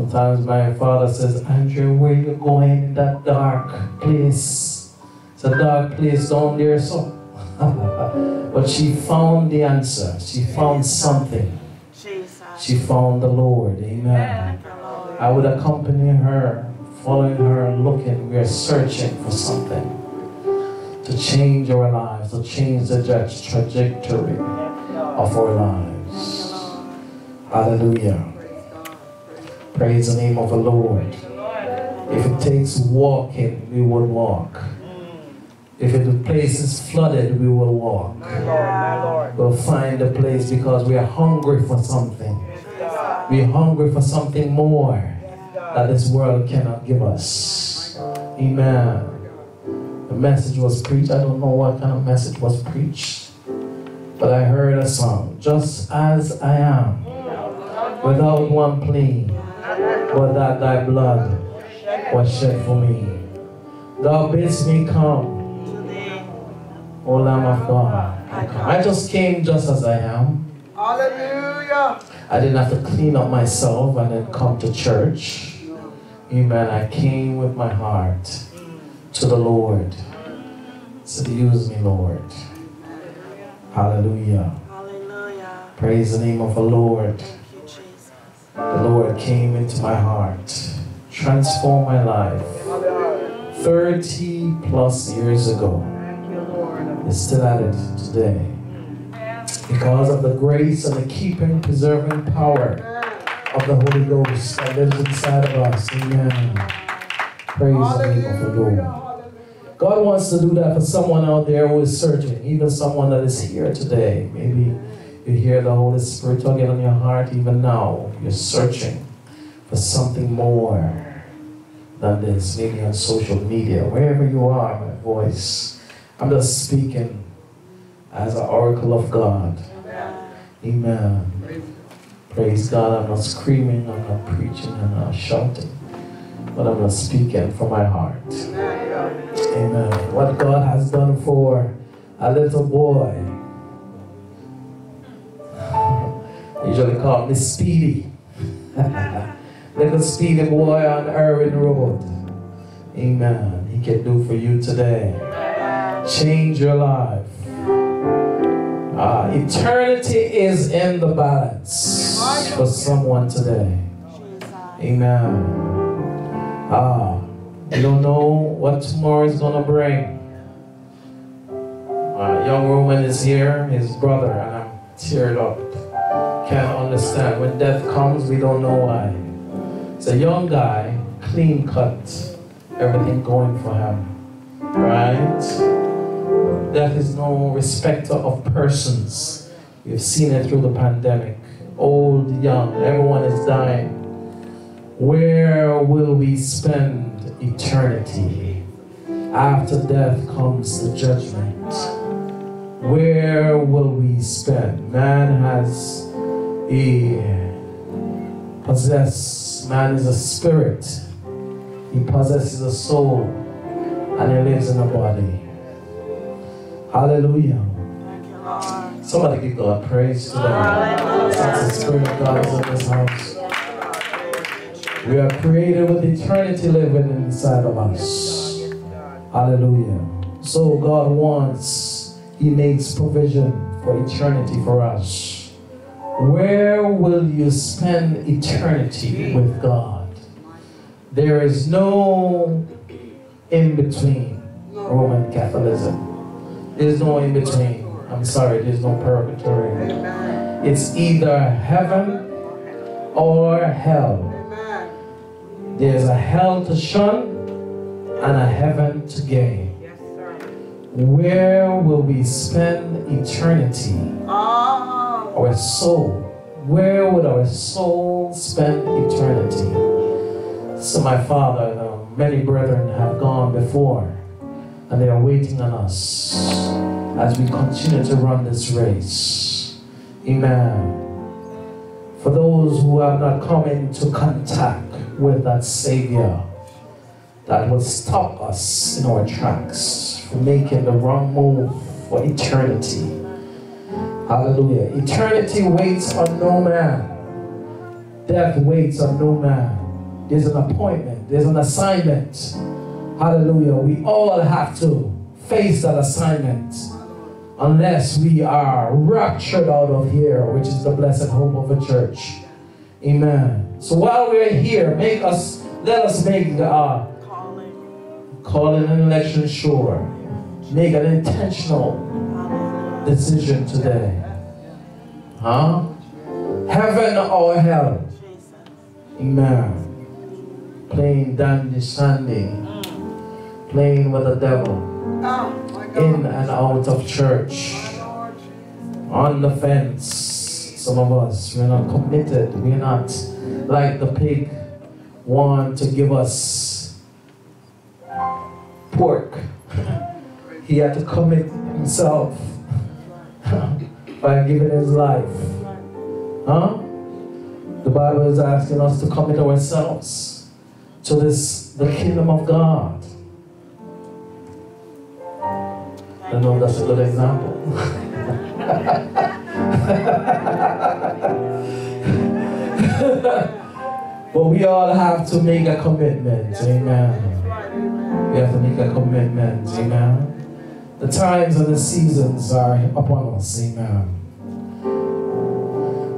Sometimes my father says, Andrew, where you going in that dark place? It's a dark place down there, so. but she found the answer. She found something. She found the Lord. Amen. I would accompany her, following her, looking. We are searching for something to change our lives, to change the trajectory of our lives. Hallelujah. Praise the name of the Lord. If it takes walking, we will walk. If the place is flooded, we will walk. We'll find a place because we are hungry for something. We're hungry for something more. that this world cannot give us. Amen. The message was preached. I don't know what kind of message was preached, but I heard a song, just as I am, without one plea, but that thy blood was shed for me. Thou bidst me come, O Lamb of God. I just came just as I am. Hallelujah. I didn't have to clean up myself and then come to church. Amen. I came with my heart to the Lord. Said, use me, Lord. Hallelujah. Hallelujah. Praise the name of the Lord. The Lord came into my heart, transformed my life 30 plus years ago. It's still at it today. Because of the grace and the keeping, preserving power of the Holy Ghost that lives inside of us. Amen. Praise the name of the Lord. God wants to do that for someone out there who is searching, even someone that is here today. Maybe you hear the Holy Spirit tugging on your heart even now. You're searching for something more than this, maybe on social media, wherever you are, my voice. I'm just speaking as an oracle of God. Amen. Praise God. I'm not screaming, I'm not preaching, I'm not shouting, but I'm not speaking from my heart. Amen. What God has done for a little boy. Usually call me Speedy. little Speedy boy on Irving Road. Amen. He can do for you today. Change your life. Uh, eternity is in the balance for someone today. Amen. Ah, you don't know what tomorrow is going to bring. A young woman is here, his brother, and I'm teared up. Can't understand. When death comes, we don't know why. It's a young guy, clean cut, everything going for him. Right? Death is no respecter of persons. We've seen it through the pandemic. Old, young, everyone is dying. Where will we spend eternity? After death comes the judgment. Where will we spend? Man has a possess, man is a spirit. He possesses a soul and he lives in a body. Hallelujah. Somebody give God praise today. Since the Spirit of God is in this house. We are created with eternity living inside of us. Hallelujah. So God wants, He makes provision for eternity for us. Where will you spend eternity with God? There is no in between Roman Catholicism. There's no in between. I'm sorry, there's no purgatory. It's either heaven or hell. There's a hell to shun and a heaven to gain. Where will we spend eternity? Ah. Our soul. Where would our soul spend eternity? So, my Father, uh, many brethren have gone before and they are waiting on us as we continue to run this race. Amen. For those who have not come into contact with that Savior that will stop us in our tracks from making the wrong move for eternity. Hallelujah. Eternity waits on no man. Death waits on no man. There's an appointment, there's an assignment. Hallelujah. We all have to face that assignment unless we are raptured out of here, which is the blessed hope of a church. Amen. So while we're here, make us let us make the uh, calling an election sure. Make an intentional decision today. Huh? Heaven or hell? Amen. Playing dandy Sunday. Playing with the devil. In and out of church. On the fence. Some of us, we're not committed. We're not like the pig want to give us pork, he had to commit himself by giving his life. Huh? The Bible is asking us to commit ourselves to this, the kingdom of God. I know that's a good example. but we all have to make a commitment. Amen. We have to make a commitment. Amen. The times and the seasons are upon us. Amen.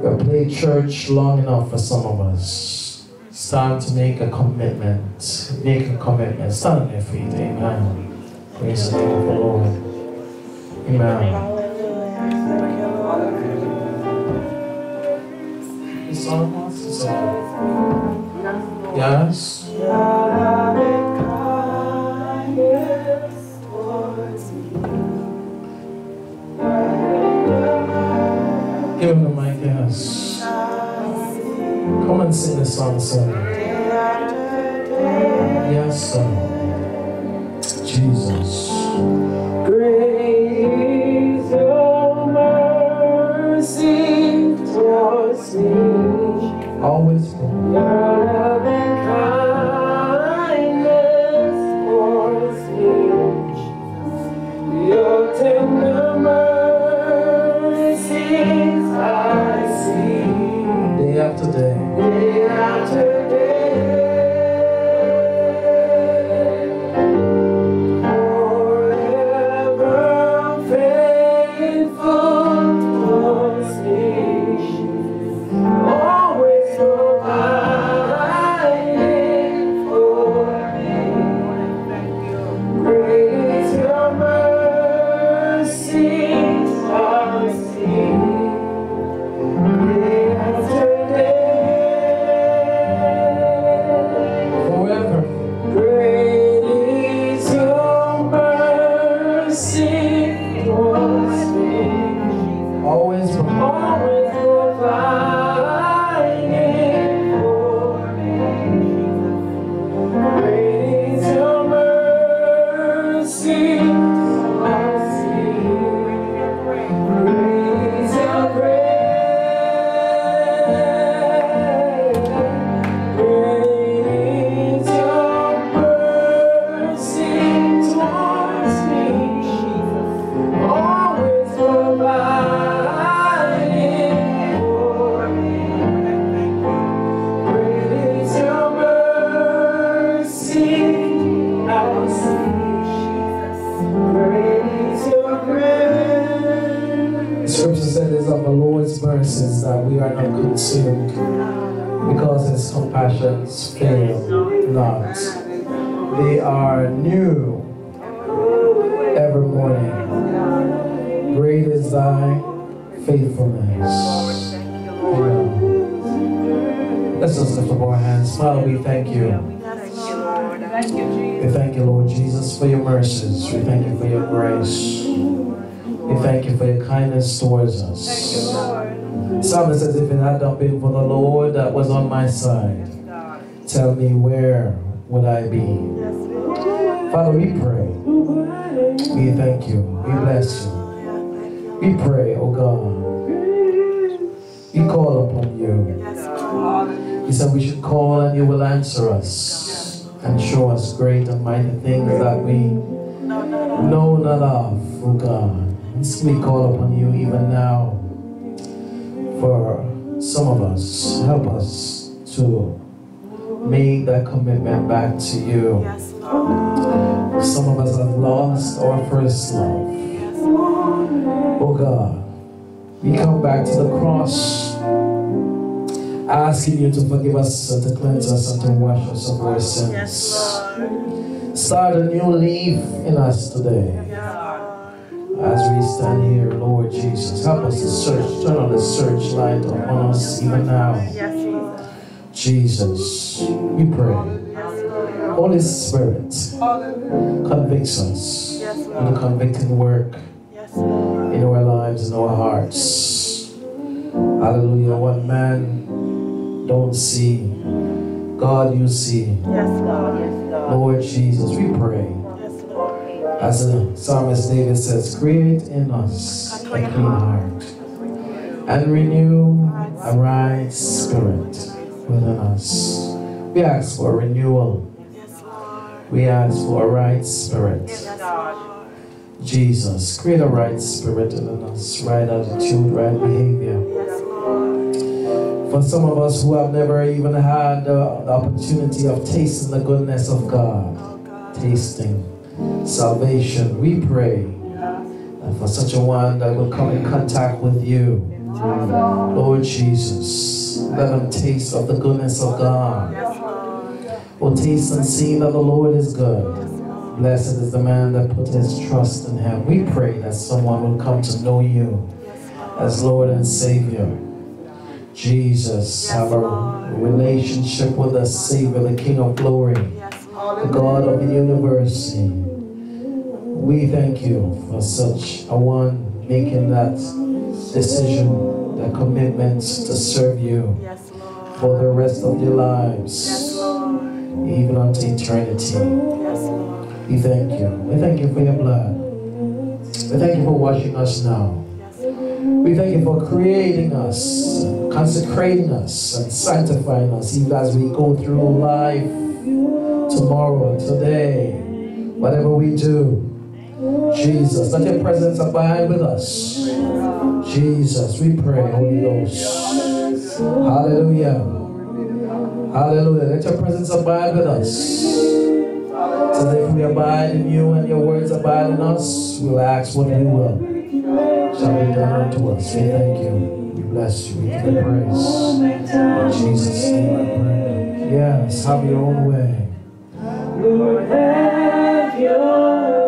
We have played church long enough for some of us. It's time to make a commitment. Make a commitment. Stand on your feet. Amen. Praise the name of the Lord. Amen. Yes. Give him the mic. Come and sing the song, sir. Yes, sir. Jesus. For your mercies. We thank you for your grace. We thank you for your kindness towards us. Psalmist says, if it had not been for the Lord that was on my side, tell me where would I be? Father, we pray. We thank you. We bless you. We pray, oh God. We call upon you. He said we should call and you will answer us and show us great and mighty things that we know not of, oh God. So we call upon you even now for some of us. Help us to make that commitment back to you. Some of us have lost our first love. Oh God, we come back to the cross asking you to forgive us and to cleanse us and to wash us of our sins. Start a new leaf in us today. As we stand here, Lord Jesus, help us to search, turn on the searchlight upon us even now. Jesus, we pray. Holy Spirit, convicts us with the convicting work in our lives and our hearts. Hallelujah. One man don't see, God, you see. Yes, Lord. Yes, Lord. Lord Jesus, we pray. Yes, Lord. As the psalmist David says, create in us a clean heart and renew a right spirit within us. We ask for renewal. We ask for a right spirit. Jesus, create a right spirit in us, right attitude, right behavior. For some of us who have never even had the, the opportunity of tasting the goodness of God, tasting salvation, we pray that for such a one that will come in contact with you, Lord Jesus, let them taste of the goodness of God. Will taste and see that the Lord is good. Blessed is the man that put his trust in him. We pray that someone will come to know you as Lord and Savior. Jesus, have a relationship with the Savior, the King of glory, the God of the universe. We thank you for such a one making that decision, that commitment to serve you for the rest of their lives, even unto eternity. We thank you. We thank you for your blood. We thank you for washing us now. We thank you for creating us, consecrating us, and sanctifying us even as we go through life tomorrow, today, whatever we do. Jesus, let your presence abide with us. Jesus, we pray, Holy Ghost. Hallelujah. Hallelujah. Let your presence abide with us. So that if we abide in you and your words abide in us, we'll ask what you will. Shall be done unto us. We thank you. Bless you. We give you praise. In Jesus' name I pray. Yes, have your own way. Lord, have your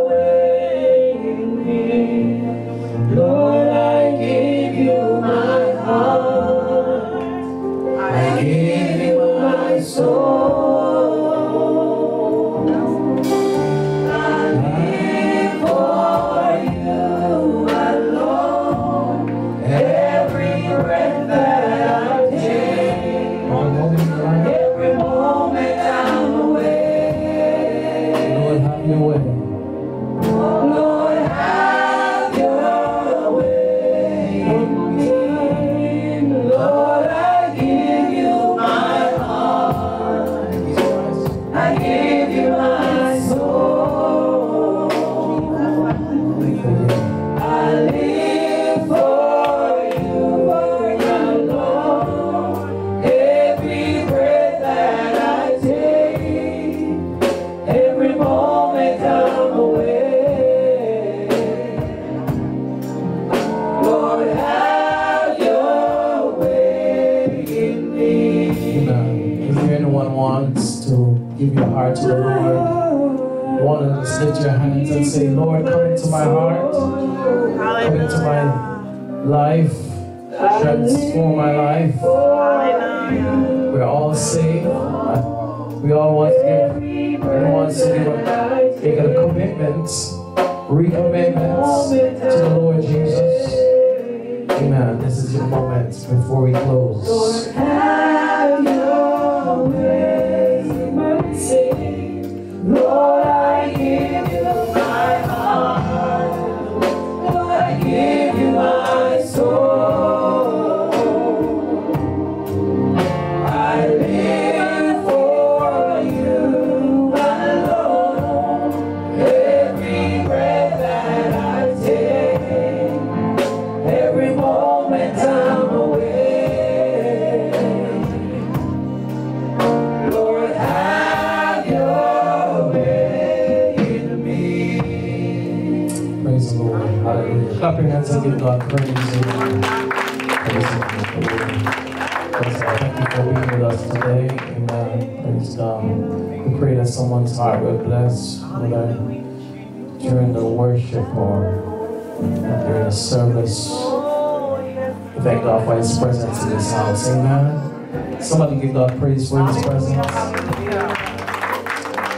for His presence in this house. Amen. Somebody give God praise for His presence.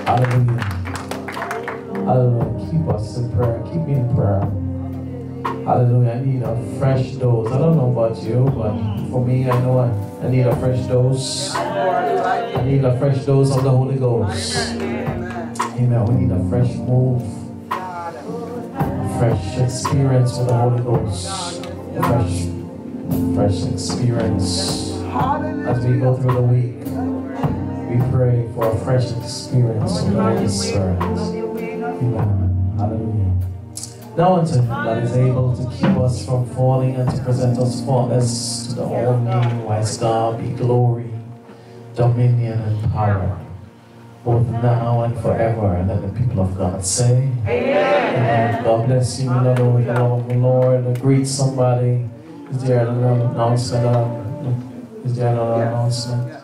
Hallelujah. Hallelujah. Keep us in prayer. Keep me in prayer. Hallelujah. I need a fresh dose. I don't know about you, but for me, I know I, I need a fresh dose. I need a fresh dose of the Holy Ghost. Amen. We need a fresh move. A fresh experience with the Holy Ghost. Experience. As we go through the week, we pray for a fresh experience with the Holy Spirit. Amen. Hallelujah. Unto him that is able to keep us from falling and to present us faultless to the only wise God be glory, dominion, and power, both now and forever. And let the people of God say, Amen. God bless you the Lord, of Lord. Greet somebody. Is there another announcement? Is there another announcement?